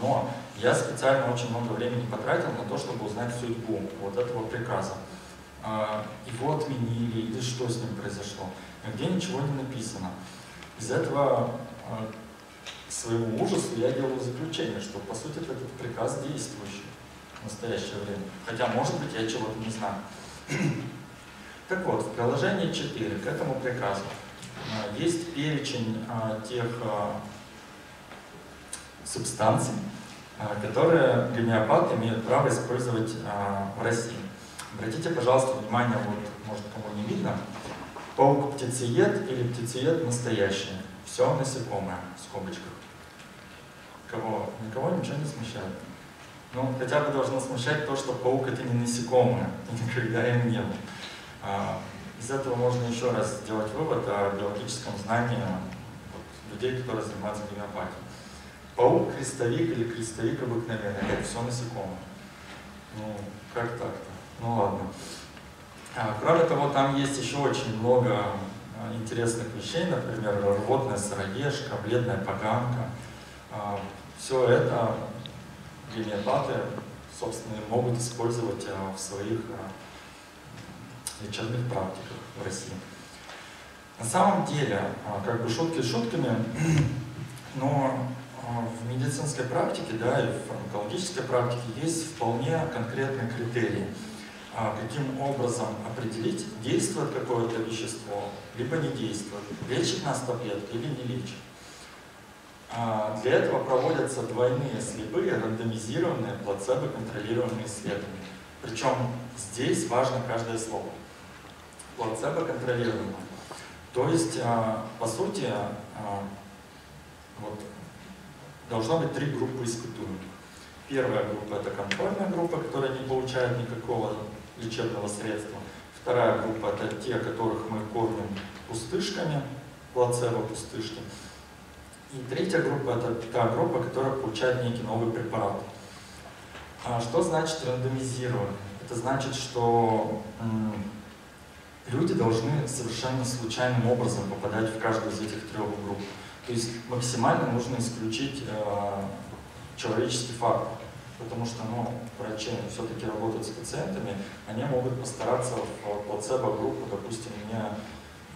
Speaker 1: Но я специально очень много времени потратил на то, чтобы узнать судьбу вот этого приказа. А, его отменили или что с ним произошло. Нигде ничего не написано. Из этого а, к своему ужасу я делаю заключение, что по сути этот приказ действующий в настоящее время. Хотя, может быть, я чего-то не знаю. (clears throat) Так вот, в приложении 4 к этому приказу а, есть перечень тех субстанций, которые гомеопаты имеют право использовать в России. Обратите, пожалуйста, внимание, вот, может, кому не видно, паук-птицеед или птицеед настоящий. Все насекомое, в скобочках. Кого? Никого ничего не смущает. Ну, хотя бы должно смущать то, что паук это не насекомое, и (laughs) никогда им не был. А, из этого можно еще раз сделать вывод о биологическом знании вот, людей, которые занимаются гомеопатией. Паук, крестовик или крестовик обыкновенный, это все насекомое. Ну, как так-то? Ну ладно. А, кроме того, там есть еще очень много а, интересных вещей, например, рвотная сыроежка, бледная поганка. А, Все это гомеопаты, собственно, могут использовать в своих лечебных практиках в России. На самом деле, как бы шутки шутками, (clears throat) но в медицинской практике, да, и в фармакологической практике есть вполне конкретные критерии – каким образом определить, действует какое-то вещество, либо не действует, лечит нас таблетка или не лечит. А, для этого проводятся двойные слепые, рандомизированные, плацебо-контролируемые исследования. Причем здесь важно каждое слово. Плацебо-контролируемое. То есть, а, по сути, вот, должно быть три группы испытуемых. Первая группа – это контрольная группа, которая не получает никакого лечебного средства. Вторая группа – это те, которых мы кормим пустышками, плацебо-пустышки. И третья группа – это та группа, которая получает некий новый препарат. А что значит рандомизирование? Это значит, что люди должны совершенно случайным образом попадать в каждую из этих трех групп. То есть максимально нужно исключить э, человеческий фактор потому что ну, врачи все-таки работают с пациентами, они могут постараться в плацебо-группу, допустим, не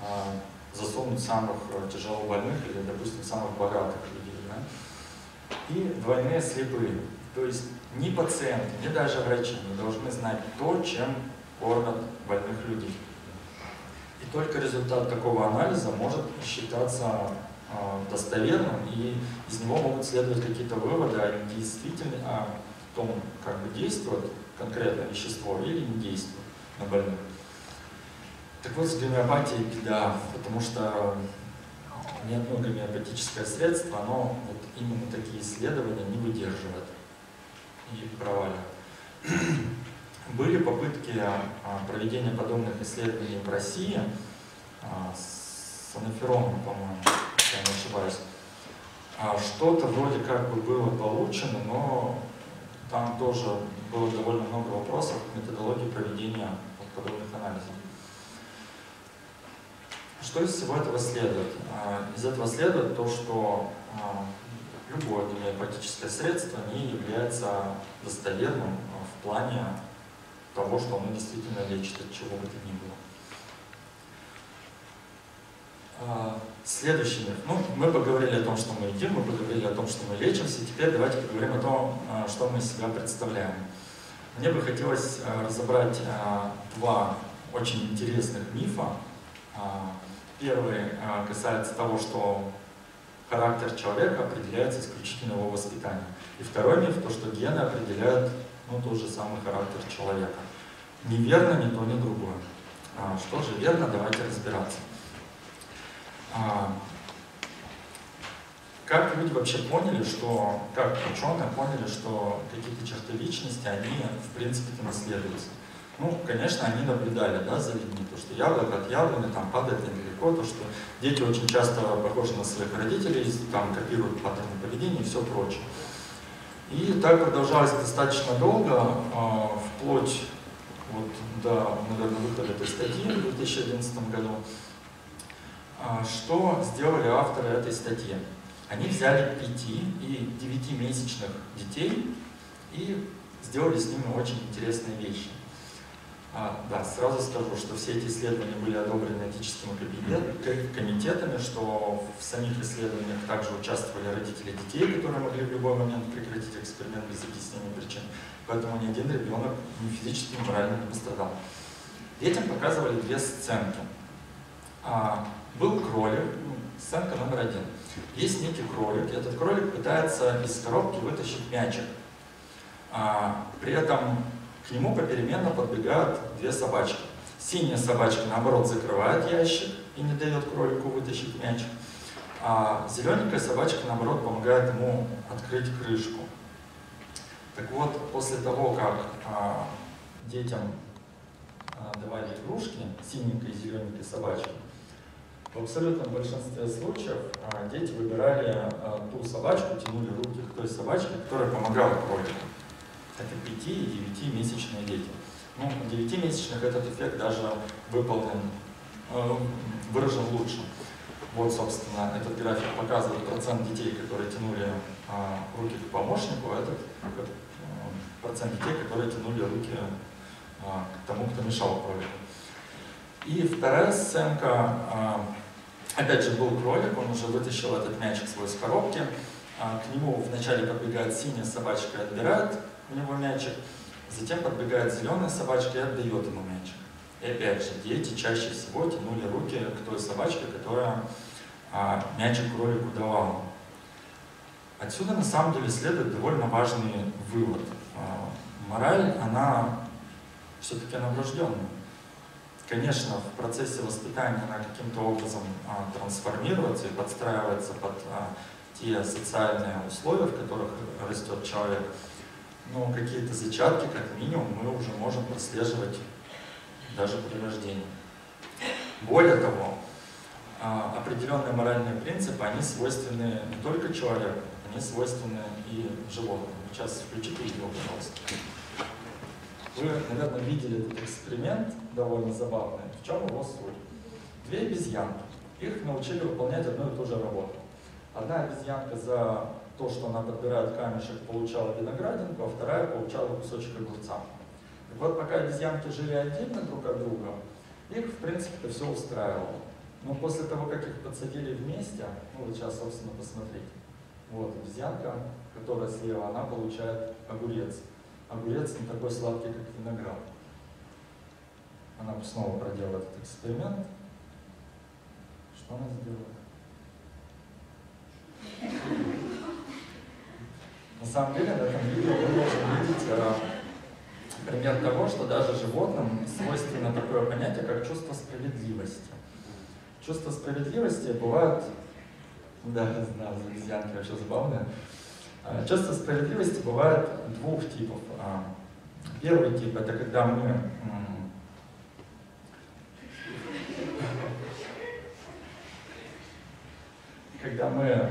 Speaker 1: а, засунуть самых э, тяжело больных или, допустим, самых богатых людей. Да? И двойные слепые. То есть ни пациенты, ни даже врачи не должны знать то, чем кормят больных людей. И только результат такого анализа может считаться э, достоверным, и из него могут следовать какие-то выводы, а действительно, а том, как бы действует конкретное вещество или не действует на больных. Так вот, с гомеопатией беда, потому что ни одно гомеопатическое средство, оно вот именно такие исследования не выдерживает и проваливает. (clears throat) Были попытки а, проведения подобных исследований в России а, с анафероном, по-моему, если я не ошибаюсь. А что-то вроде как бы было получено, но там тоже было довольно много вопросов к методологии проведения подобных анализов. Что из всего этого следует? А, из этого следует то, что а, любое гомеопатическое средство не является достоверным в плане того, что оно действительно лечит от чего бы то ни было. А, следующий миф. Ну, мы поговорили о том, что мы едим, мы поговорили о том, что мы лечимся. Теперь давайте поговорим о том, а, что мы из себя представляем. Мне бы хотелось а, разобрать два очень интересных мифа. Первый касается того, что характер человека определяется исключительно его воспитанием. И второй миф, то, что гены определяют ну, тот же самый характер человека. Неверно ни то, ни другое. Что же верно, давайте разбираться. А, как люди вообще поняли, что, как ученые поняли, что какие-то черты личности, они в принципе наследуются? Ну, конечно, они наблюдали да, за людьми, то, что яблоко от яблони там падает недалеко, то, что дети очень часто похожи на своих родителей, там копируют паттерны поведения и все прочее. И так продолжалось достаточно долго, а, вплоть вот до, наверное, выхода этой статьи в 2011 году. А, что сделали авторы этой статьи? Они взяли 5 и 9-месячных детей и сделали с ними очень интересные вещи. А, да, сразу скажу, что все эти исследования были одобрены этическими комитетами, что в самих исследованиях также участвовали родители детей, которые могли в любой момент прекратить эксперимент без объяснения причин. Поэтому ни один ребенок ни физически, ни морально не пострадал. Детям показывали две сценки. А, был кролик, ну, сценка номер один. Есть некий кролик, и этот кролик пытается из коробки вытащить мячик. А, при этом к нему попеременно подбегают две собачки. Синяя собачка, наоборот, закрывает ящик и не дает кролику вытащить мячик. А зелененькая собачка, наоборот, помогает ему открыть крышку. Так вот, после того, как а, детям а, давали игрушки, синенькой и зелененькой собачки, в абсолютном большинстве случаев а, дети выбирали а, ту собачку, тянули руки к той собачке, которая помогала кролику. Это 5 и 9-месячные дети. Ну, у 9-месячных этот эффект даже выполнен, э, выражен лучше. Вот, собственно, этот график показывает процент детей, которые тянули а, руки к помощнику, а этот процент детей, которые тянули руки к тому, кто мешал кролику. И вторая сценка Опять же, был кролик, он уже вытащил этот мячик свой с коробки. А, к нему вначале подбегает синяя собачка и отбирает у него мячик. Затем подбегает зеленая собачка и отдает ему мячик. И опять же, дети чаще всего тянули руки к той собачке, которая а, мячик кролику давала. Отсюда на самом деле следует довольно важный вывод. А, мораль, она все-таки она врожденная. Конечно, в процессе воспитания она каким-то образом а, трансформируется и подстраивается под а, те социальные условия, в которых растет человек. Но какие-то зачатки, как минимум, мы уже можем прослеживать даже при рождении. Более того, а, определенные моральные принципы, они свойственны не только человеку, они свойственны и животным. Сейчас включите видео, пожалуйста. Вы, наверное, видели этот эксперимент, довольно забавный. В чем его суть? Две обезьянки. Их научили выполнять одну и ту же работу. Одна обезьянка за то, что она подбирает камешек, получала виноградинку, а вторая получала кусочек огурца. Так вот, пока обезьянки жили отдельно друг от друга, их, в принципе, все устраивало. Но после того, как их подсадили вместе, ну вот сейчас, собственно, посмотрите. Вот обезьянка, которая слева, она получает огурец огурец не такой сладкий, как виноград. Она снова проделала этот эксперимент. Что она сделала? На самом деле, на этом видео вы можете видеть э, пример того, что даже животным свойственно такое понятие, как чувство справедливости. Чувство справедливости бывает Да, знаю, обезьянки вообще забавные. А, чувство справедливости бывает двух типов. А, первый тип это когда мы когда мы э,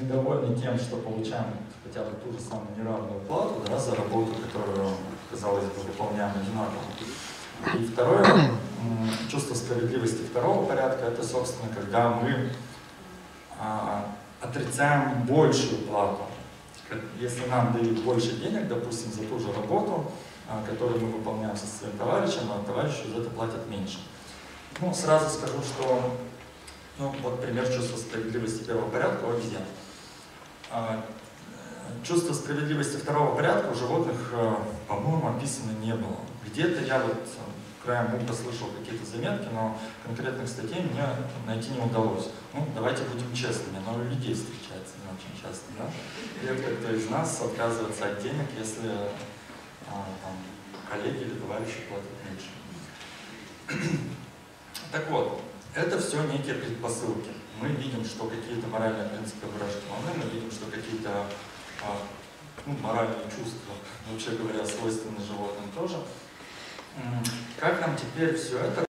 Speaker 1: недовольны тем, что получаем хотя бы ту же самую неравную плату да, за работу, которую, казалось бы, выполняем одинаково. И второе, чувство справедливости второго порядка, это, собственно, когда мы а, отрицаем большую плату. Если нам дают больше денег, допустим, за ту же работу, а, которую мы выполняем со своим товарищем, а товарищу за это платят меньше. Ну, сразу скажу, что ну, вот пример чувства справедливости первого порядка у обезьян. А, чувство справедливости второго порядка у животных, э, по-моему, описано не было. Где-то я вот краем уха слышал какие-то заметки, но конкретных статей мне найти не удалось. Ну, давайте будем честными, но у людей встречается не очень часто, да? Редко кто из нас отказывается от денег, если там, коллеги или товарищи платят меньше. Так вот, это все некие предпосылки. Мы видим, что какие-то моральные принципы вырождены, мы видим, что какие-то а, ну, моральные чувства, вообще говоря, свойственны животным тоже. Как нам теперь все это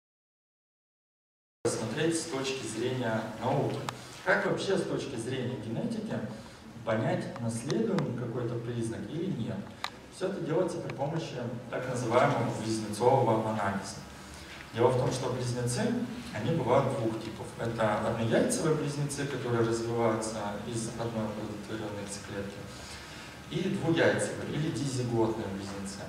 Speaker 1: рассмотреть с точки зрения науки? Как вообще с точки зрения генетики понять, наследуемый какой-то признак или нет? Все это делается при помощи так называемого близнецового анализа. Дело в том, что близнецы, они бывают двух типов. Это однояйцевые близнецы, которые развиваются из одной оплодотворенной яйцеклетки, и двуяйцевые или дизиготные близнецы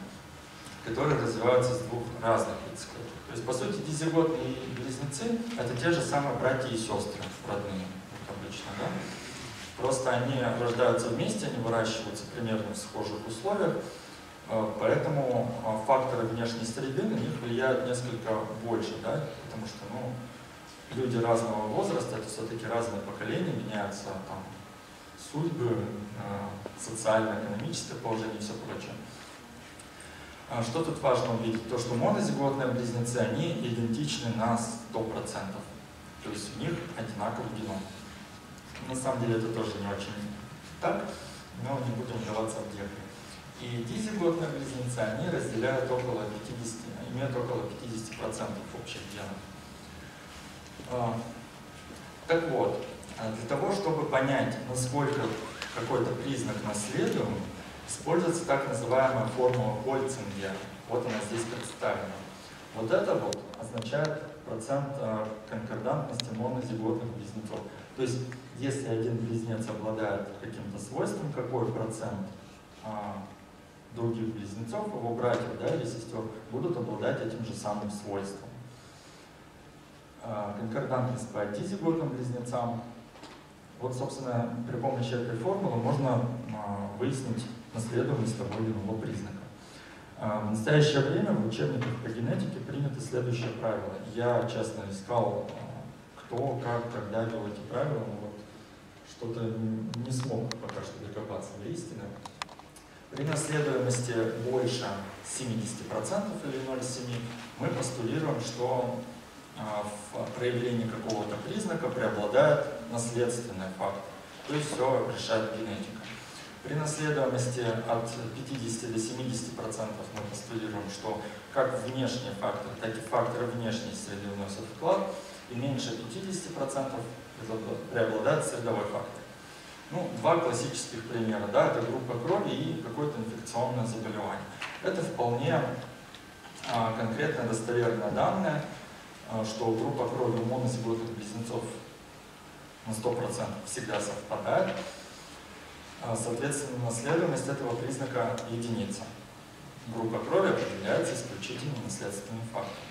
Speaker 1: которые развиваются из двух разных яйцеклеток. То есть, по сути, дизиготные близнецы — это те же самые братья и сестры родные, как обычно, да? Просто они рождаются вместе, они выращиваются примерно в схожих условиях, поэтому э, факторы внешней среды на них влияют несколько больше, да? потому что ну, люди разного возраста, это все-таки разные поколения, меняются там, судьбы, э, социально-экономическое положение и все прочее. А что тут важно увидеть? То, что монозиготные близнецы, они идентичны на 100%. То есть у них одинаковый геном. На самом деле это тоже не очень так, но не будем вдаваться в дебри. И дизиготные близнецы, они разделяют около 50, имеют около 50% общих генов. А, так вот, а для того, чтобы понять, насколько какой-то признак наследуем, используется так называемая формула Хольцингера. Вот она здесь представлена. Вот это вот означает процент э, конкордантности монозиготных близнецов. То есть, если один близнец обладает каким-то свойством, какой процент а, других близнецов, его братьев да, или сестер, будут обладать этим же самым свойством. А, конкордантность по дизиготным близнецам. Вот, собственно, при помощи этой формулы можно а, выяснить наследуемость того или иного признака. А, в настоящее время в учебниках по генетике принято следующее правило. Я, честно, искал, кто, как, когда вел эти правила, но вот что-то не смог пока что докопаться до истины. При наследуемости больше 70% или 0,7 мы постулируем, что а, в проявлении какого-то признака преобладает наследственный фактор. То есть все решает генетика. При наследуемости от 50 до 70% мы постулируем, что как внешние факторы, так и факторы внешней среды вносят вклад, и меньше 50% преобладает средовой фактор. Ну, два классических примера, да, это группа крови и какое-то инфекционное заболевание. Это вполне а, конкретное достоверное данное, а, что группа крови у монозиготных близнецов на 100% всегда совпадает. А, соответственно, наследуемость этого признака единица. Группа крови определяется исключительно наследственным фактором.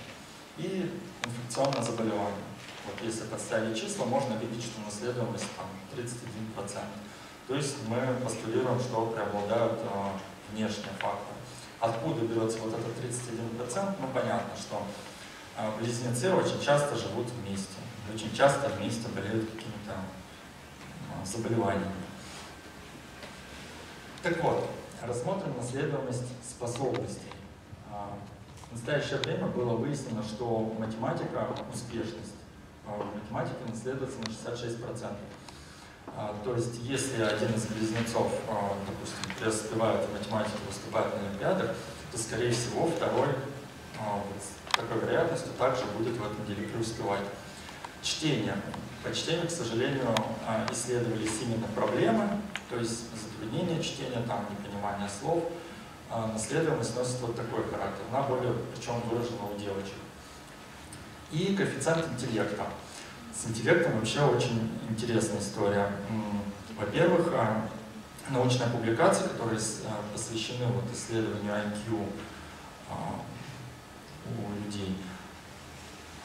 Speaker 1: И инфекционное заболевание. Вот если подставить числа, можно видеть, что наследуемость там 31%. То есть мы постулируем, что преобладают э, внешние факторы. Откуда берется вот этот 31%? Ну понятно, что э, близнецы очень часто живут вместе. Очень часто вместе болеют какими-то э, заболеваниями. Так вот, рассмотрим наследуемость способностей. В настоящее время было выяснено, что математика, успешность в математике наследуется на 66%. А, то есть, если один из близнецов, а, допустим, преуспевает в математике, выступает на Олимпиадах, то, скорее всего, второй а, с такой вероятностью также будет в этом деле преуспевать. Чтение. По чтению, к сожалению, исследовались именно проблемы, то есть затруднение чтения, там, непонимание слов. Наследуемость носит вот такой характер, она более, причем выражена у девочек. И коэффициент интеллекта. С интеллектом вообще очень интересная история. Во-первых, а, научные публикации, которые а, посвящены вот исследованию IQ а, у людей,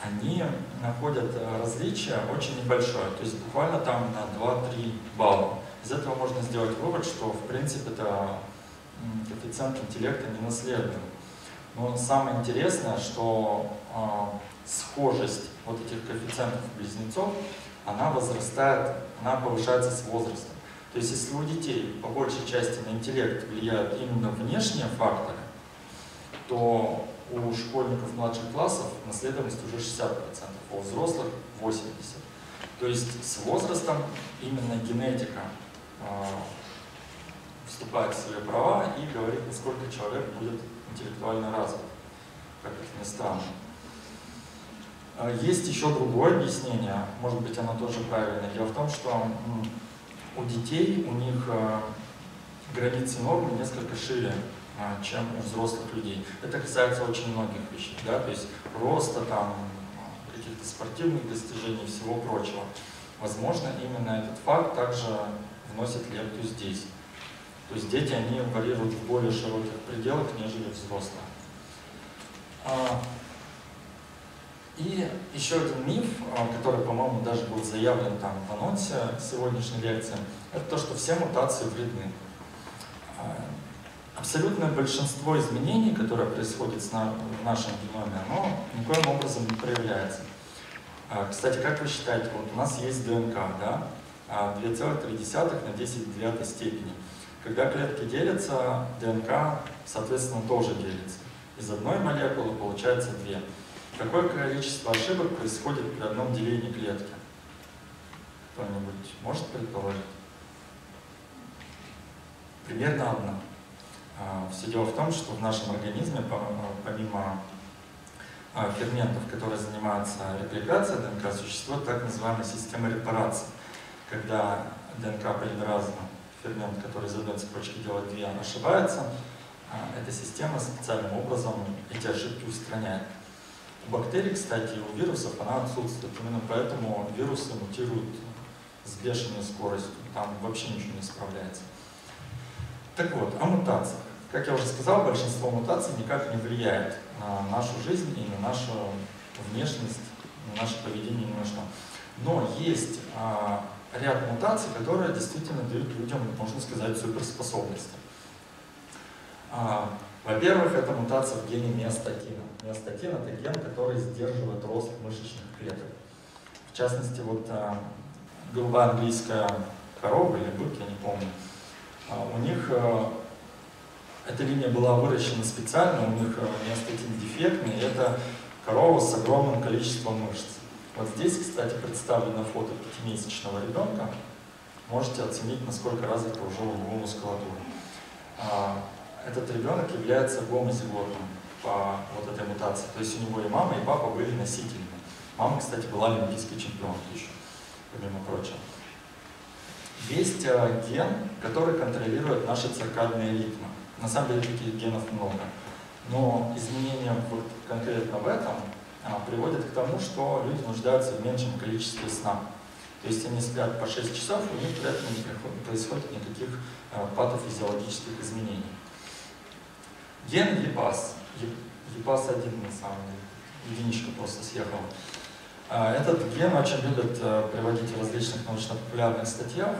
Speaker 1: они находят различия очень небольшое, то есть буквально там на 2-3 балла. Из этого можно сделать вывод, что в принципе это коэффициент интеллекта не наследуем. Но самое интересное, что схожесть вот этих коэффициентов близнецов, она возрастает, она повышается с возрастом. То есть если у детей по большей части на интеллект влияют именно внешние факторы, то у школьников младших классов наследованность уже 60%, а у взрослых 80%. То есть с возрастом именно генетика э, вступает в свои права и говорит, насколько человек будет интеллектуально развит, как это ни странно. А, есть еще другое объяснение, может быть оно тоже правильное. Дело в том, что у детей, у них а, границы нормы несколько шире, а, чем у взрослых людей. Это касается очень многих вещей, да, то есть роста, там, каких-то спортивных достижений всего прочего. Возможно, именно этот факт также вносит лепту здесь. То есть дети, они варьируют в более широких пределах, нежели взрослые. И еще один миф, а, который, по-моему, даже был заявлен там в анонсе сегодняшней лекции, это то, что все мутации вредны. А, абсолютное большинство изменений, которые происходят в нашем геноме, оно никоим образом не проявляется. А, кстати, как вы считаете, вот у нас есть ДНК, да, 2,3 на 10 в девятой степени. Когда клетки делятся, ДНК, соответственно, тоже делится. Из одной молекулы получается две. Какое количество ошибок происходит при одном делении клетки? Кто-нибудь может предположить? Примерно одна. А, Все дело в том, что в нашем организме, помимо а, ферментов, которые занимаются репликацией ДНК, существует так называемая система репарации. Когда ДНК полимераза, фермент, который одной цепочки делает две, ошибается, а, эта система специальным образом эти ошибки устраняет. У бактерий, кстати, у вирусов она отсутствует. Именно поэтому вирусы мутируют с бешеной скоростью. Там вообще ничего не справляется. Так вот, о мутациях. Как я уже сказал, большинство мутаций никак не влияет на нашу жизнь и на нашу внешность, на наше поведение, ни на что. Но есть а, ряд мутаций, которые действительно дают людям, можно сказать, суперспособности. А, во-первых, это мутация в гене миостатина. Миостатин – это ген, который сдерживает рост мышечных клеток. В частности, вот а, голубая английская корова или бык, я не помню, а, у них а, эта линия была выращена специально, у них миостатин дефектный, и это корова с огромным количеством мышц. Вот здесь, кстати, представлено фото пятимесячного ребенка. Можете оценить, насколько развита уже у него мускулатура этот ребенок является гомозиготным по вот этой мутации. То есть у него и мама, и папа были носителями. Мама, кстати, была олимпийской чемпионкой еще, помимо прочего. Есть э, ген, который контролирует наши циркадные ритмы. На самом деле таких генов много. Но изменения вот конкретно в этом а, приводят к тому, что люди нуждаются в меньшем количестве сна. То есть они спят по 6 часов, у них при этом не происходит никаких а, патофизиологических изменений. Ген ЕПАС. ЕПАС один на самом деле. Единичка просто съехала. А, этот ген очень любят э, приводить в различных научно-популярных статьях.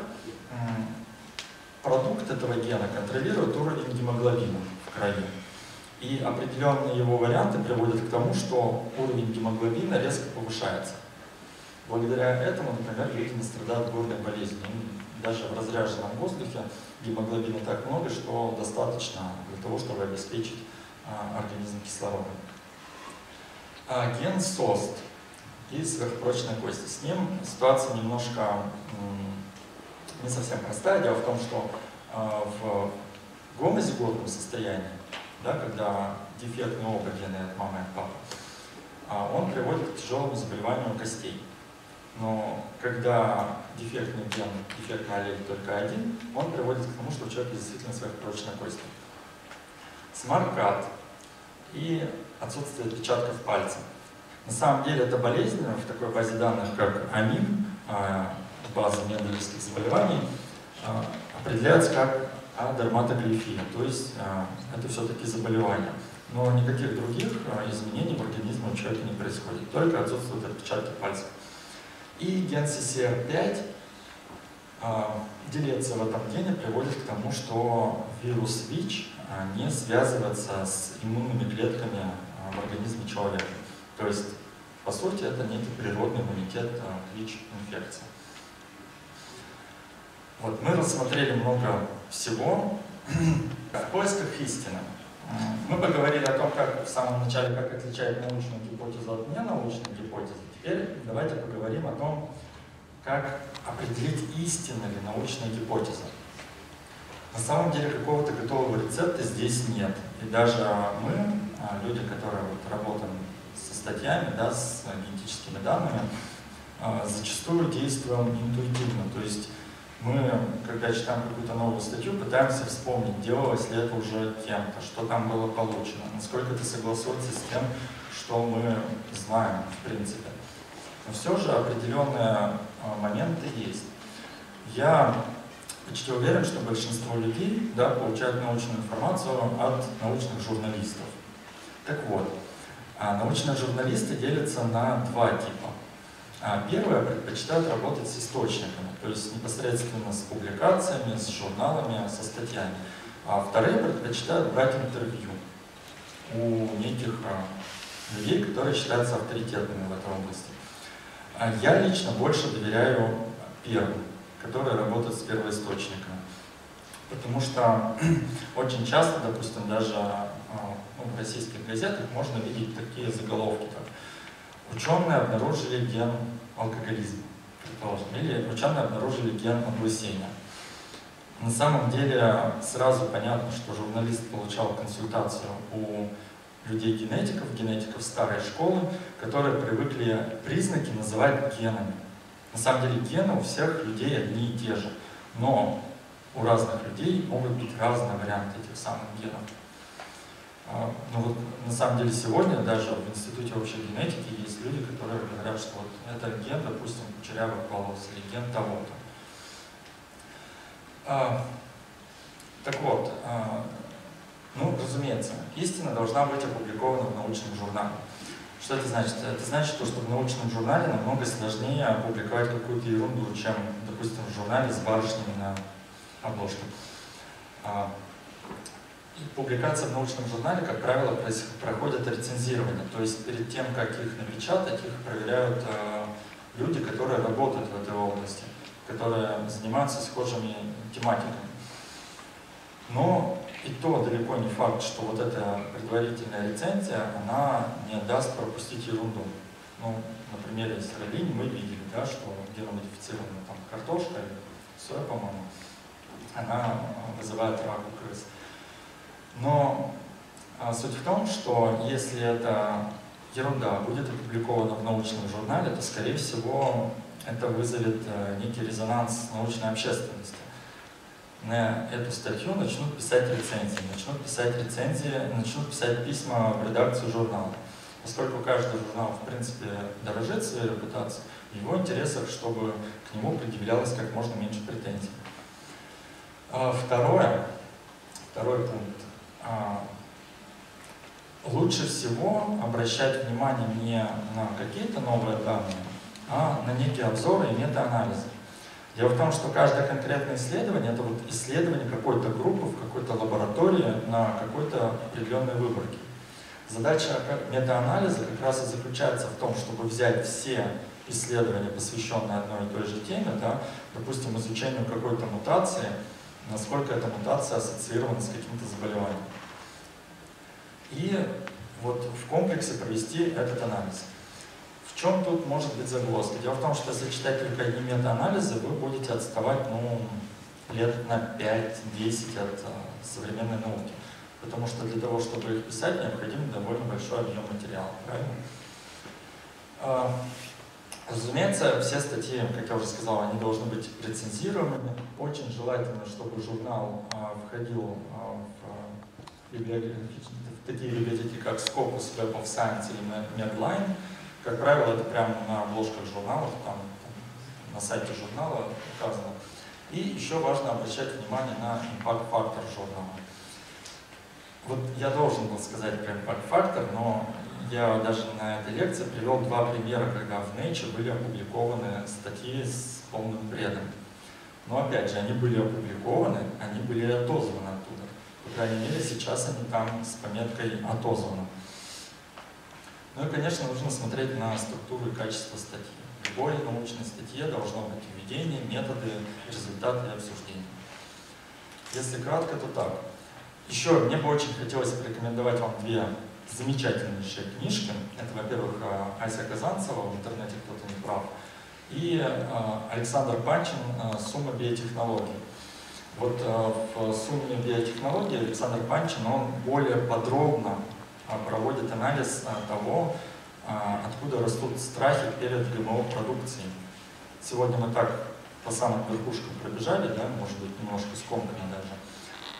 Speaker 1: Продукт этого гена контролирует уровень гемоглобина в крови. И определенные его варианты приводят к тому, что уровень гемоглобина резко повышается. Благодаря этому, например, люди не страдают горной болезнью. Даже в разряженном воздухе гемоглобина так много, что достаточно для того, чтобы обеспечить а, организм кислородом. А, ген СОСТ и сверхпрочной кости. С ним ситуация немножко не совсем простая. Дело в том, что э, в гомозиготном состоянии, да, когда дефектный оба гены от мамы и от папы, э, он приводит к тяжелому заболеванию костей. Но когда дефектный ген, дефектный аллель только один, он приводит к тому, что у человека действительно сверхпрочная кость. Смаркат и отсутствие отпечатков пальцев. На самом деле это болезнь в такой базе данных, как АМИН, а, база менделевских заболеваний, а, определяется как адерматоглифия, то есть а, это все-таки заболевание. Но никаких других изменений в организме у человека не происходит, только отсутствуют отпечатки пальцев. И ген CCR5 деление в этом гене приводит к тому, что вирус ВИЧ не связывается с иммунными клетками в организме человека. То есть, по сути, это некий природный иммунитет к ВИЧ-инфекции. Вот, мы рассмотрели много всего (clears throat) в поисках истины. Мы поговорили о том, как в самом начале, как отличает научную гипотезу от ненаучной гипотезы. Теперь давайте поговорим о том, как определить истину ли научная гипотеза. На самом деле какого-то готового рецепта здесь нет. И даже мы, а, люди, которые вот работаем со статьями, да, с генетическими данными, а, зачастую действуем интуитивно. То есть мы, когда читаем какую-то новую статью, пытаемся вспомнить, делалось ли это уже кем-то, что там было получено, насколько это согласуется с тем, что мы знаем, в принципе. Но все же определенные а, моменты есть. Я почти уверен, что большинство людей да, получают научную информацию от научных журналистов. Так вот, а, научные журналисты делятся на два типа. А, первое, предпочитают работать с источниками, то есть непосредственно с публикациями, с журналами, со статьями. А вторые предпочитают брать интервью у неких людей, которые считаются авторитетными в этой области. Я лично больше доверяю первым которые работают с первоисточниками. Потому что (clears throat) очень часто, допустим, даже а, ну, в российских газетах можно видеть такие заголовки, как «Ученые обнаружили ген алкоголизма», предположим, или «Ученые обнаружили ген облысения». На самом деле сразу понятно, что журналист получал консультацию у людей-генетиков, генетиков старой школы, которые привыкли признаки называть генами. На самом деле гены у всех людей одни и те же, но у разных людей могут быть разные варианты этих самых генов. А, ну вот на самом деле сегодня даже в Институте общей генетики есть люди, которые говорят, что вот это ген, допустим, кучерявых волос или ген того-то. А, так вот, а, ну, разумеется, истина должна быть опубликована в научном журнале. Что это значит? Это значит, что в научном журнале намного сложнее опубликовать какую-то ерунду, чем, допустим, в журнале с барышнями на обложке. А, публикация в научном журнале, как правило, проходит рецензирование. То есть перед тем, как их напечатать, их проверяют а, люди, которые работают в этой области, которые занимаются схожими тематиками. Но и то далеко не факт, что вот эта предварительная рецензия, она не даст пропустить ерунду. Ну, на примере сыровини мы видели, да, что геномодифицированная там картошка, соя, по-моему, она вызывает рак у крыс. Но а, суть в том, что если эта ерунда будет опубликована в научном журнале, то, скорее всего, это вызовет э, некий резонанс научной общественности на эту статью начнут писать рецензии, начнут писать рецензии, начнут писать письма в редакцию журнала. Поскольку каждый журнал, в принципе, дорожит своей репутацией, в его интересах, чтобы к нему предъявлялось как можно меньше претензий. А второе, второй пункт. А, лучше всего обращать внимание не на какие-то новые данные, а на некие обзоры и метаанализы. Дело в том, что каждое конкретное исследование – это вот исследование какой-то группы в какой-то лаборатории на какой-то определенной выборке. Задача метаанализа как раз и заключается в том, чтобы взять все исследования, посвященные одной и той же теме, да, допустим, изучению какой-то мутации, насколько эта мутация ассоциирована с каким-то заболеванием. И вот в комплексе провести этот анализ В чем тут может быть загвоздка? Дело в том, что если читать только одни метаанализы, вы будете отставать ну, лет на 5-10 от а, современной науки. Потому что для того, чтобы их писать, необходим довольно большой объем материала. Правильно? А, разумеется, все статьи, как я уже сказал, они должны быть рецензируемыми. Очень желательно, чтобы журнал а, входил а, в, в такие библиотеки, как Scopus, Web of Science или Medline. Как правило, это прямо на обложках журналов, там, на сайте журнала указано. И еще важно обращать внимание на импакт-фактор журнала. Вот я должен был сказать про импакт-фактор, но я даже на этой лекции привел два примера, когда в Nature были опубликованы статьи с полным бредом. Но опять же, они были опубликованы, они были отозваны оттуда. По крайней мере, сейчас они там с пометкой «отозвано». Ну и, конечно, нужно смотреть на структуру и качество статьи. В любой научной статье должно быть введение, методы, результаты обсуждения. Если кратко, то так. Еще мне бы очень хотелось порекомендовать вам две замечательнейшие книжки. Это, во-первых, э, Ася Казанцева «В интернете кто-то не прав» и э, Александр Панчин э, «Сумма биотехнологий». Вот в «Сумме биотехнологий» Александр Панчин, он более подробно проводит анализ того, откуда растут страхи перед ГМО-продукцией. Сегодня мы так по самым верхушкам пробежали, да, может быть, немножко скомканно даже.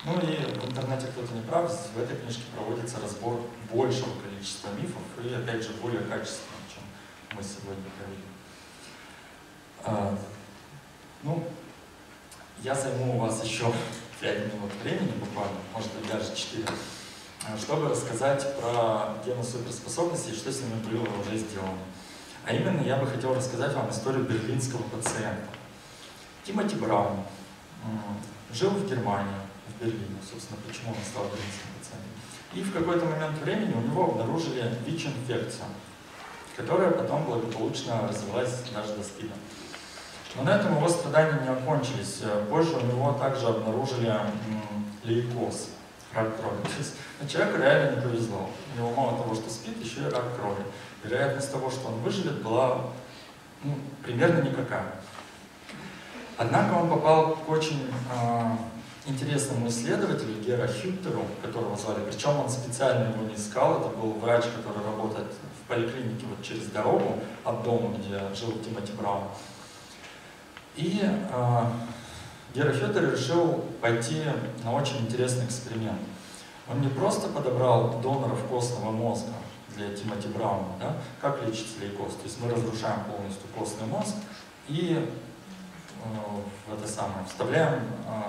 Speaker 1: Ну и в интернете кто-то не прав, в этой книжке проводится разбор большего количества мифов и, опять же, более качественного, чем мы сегодня провели. А, ну, я займу у вас еще 5 минут времени буквально, может быть даже 4, а, чтобы рассказать про гены суперспособности и что с ними было уже сделано. А именно я бы хотел рассказать вам историю берлинского пациента. Тимоти Браун жил в Германии, в Берлине, собственно, почему он стал берлинским пациентом. И в какой-то момент времени у него обнаружили ВИЧ-инфекцию, которая потом благополучно развилась даже до СПИДа. Но на этом его страдания не окончились. Позже у него также обнаружили лейкоз, рак крови. То есть ну, человеку реально не повезло. У него мало того, что спит, еще и рак крови. Вероятность того, что он выживет, была ну, примерно никакая. Однако он попал к очень э, интересному исследователю Гера Хюттеру, которого звали, причем он специально его не искал, это был врач, который работает в поликлинике вот через дорогу от дома, где жил Тимоти Браун. И э, Гера Хютер решил пойти на очень интересный эксперимент. Он не просто подобрал доноров костного мозга для Тимоти Брауна, да, как лечится лейкоз, то есть мы разрушаем полностью костный мозг и э, это самое, вставляем э,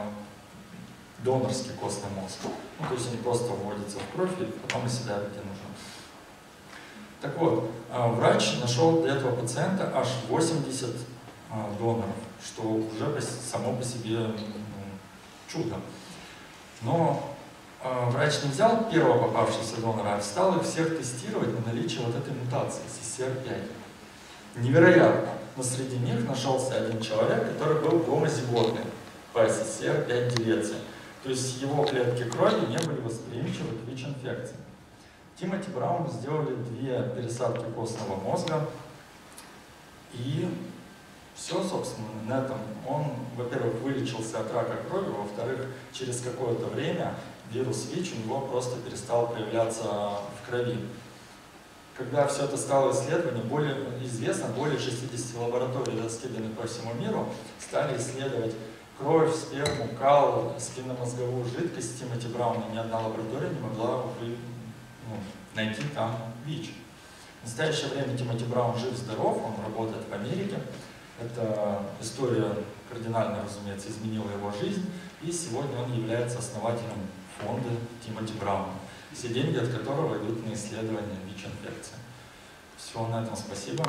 Speaker 1: донорский костный мозг. Ну, то есть они просто вводятся в кровь и потом оседают где нужно. Так вот, а, врач нашел для этого пациента аж 80 а, доноров, что уже само по себе чудо. Но а, врач не взял первого попавшегося донора, а стал их всех тестировать на наличие вот этой мутации, CCR5. Невероятно. Но среди них нашелся один человек, который был гомозиготный по CCR5 делеции. То есть его клетки крови не были восприимчивы к ВИЧ-инфекции. Тимоти Брауну сделали две пересадки костного мозга, и все, собственно, на этом он, во-первых, вылечился от рака крови, во-вторых, через какое-то время вирус ВИЧ у него просто перестал появляться в крови. Когда все это стало исследование, более, известно, более 60 лабораторий, раскиданы по всему миру, стали исследовать кровь, сперму, кал, спинномозговую жидкость Тимоти Брауна ни одна лаборатория не могла ну, найти там ВИЧ. В настоящее время Тимоти Браун жив-здоров, он работает в Америке. Эта история кардинально, разумеется, изменила его жизнь, и сегодня он является основателем фонда Тимоти Брауна, все деньги от которого идут на исследование ВИЧ-инфекции. Всего на этом спасибо.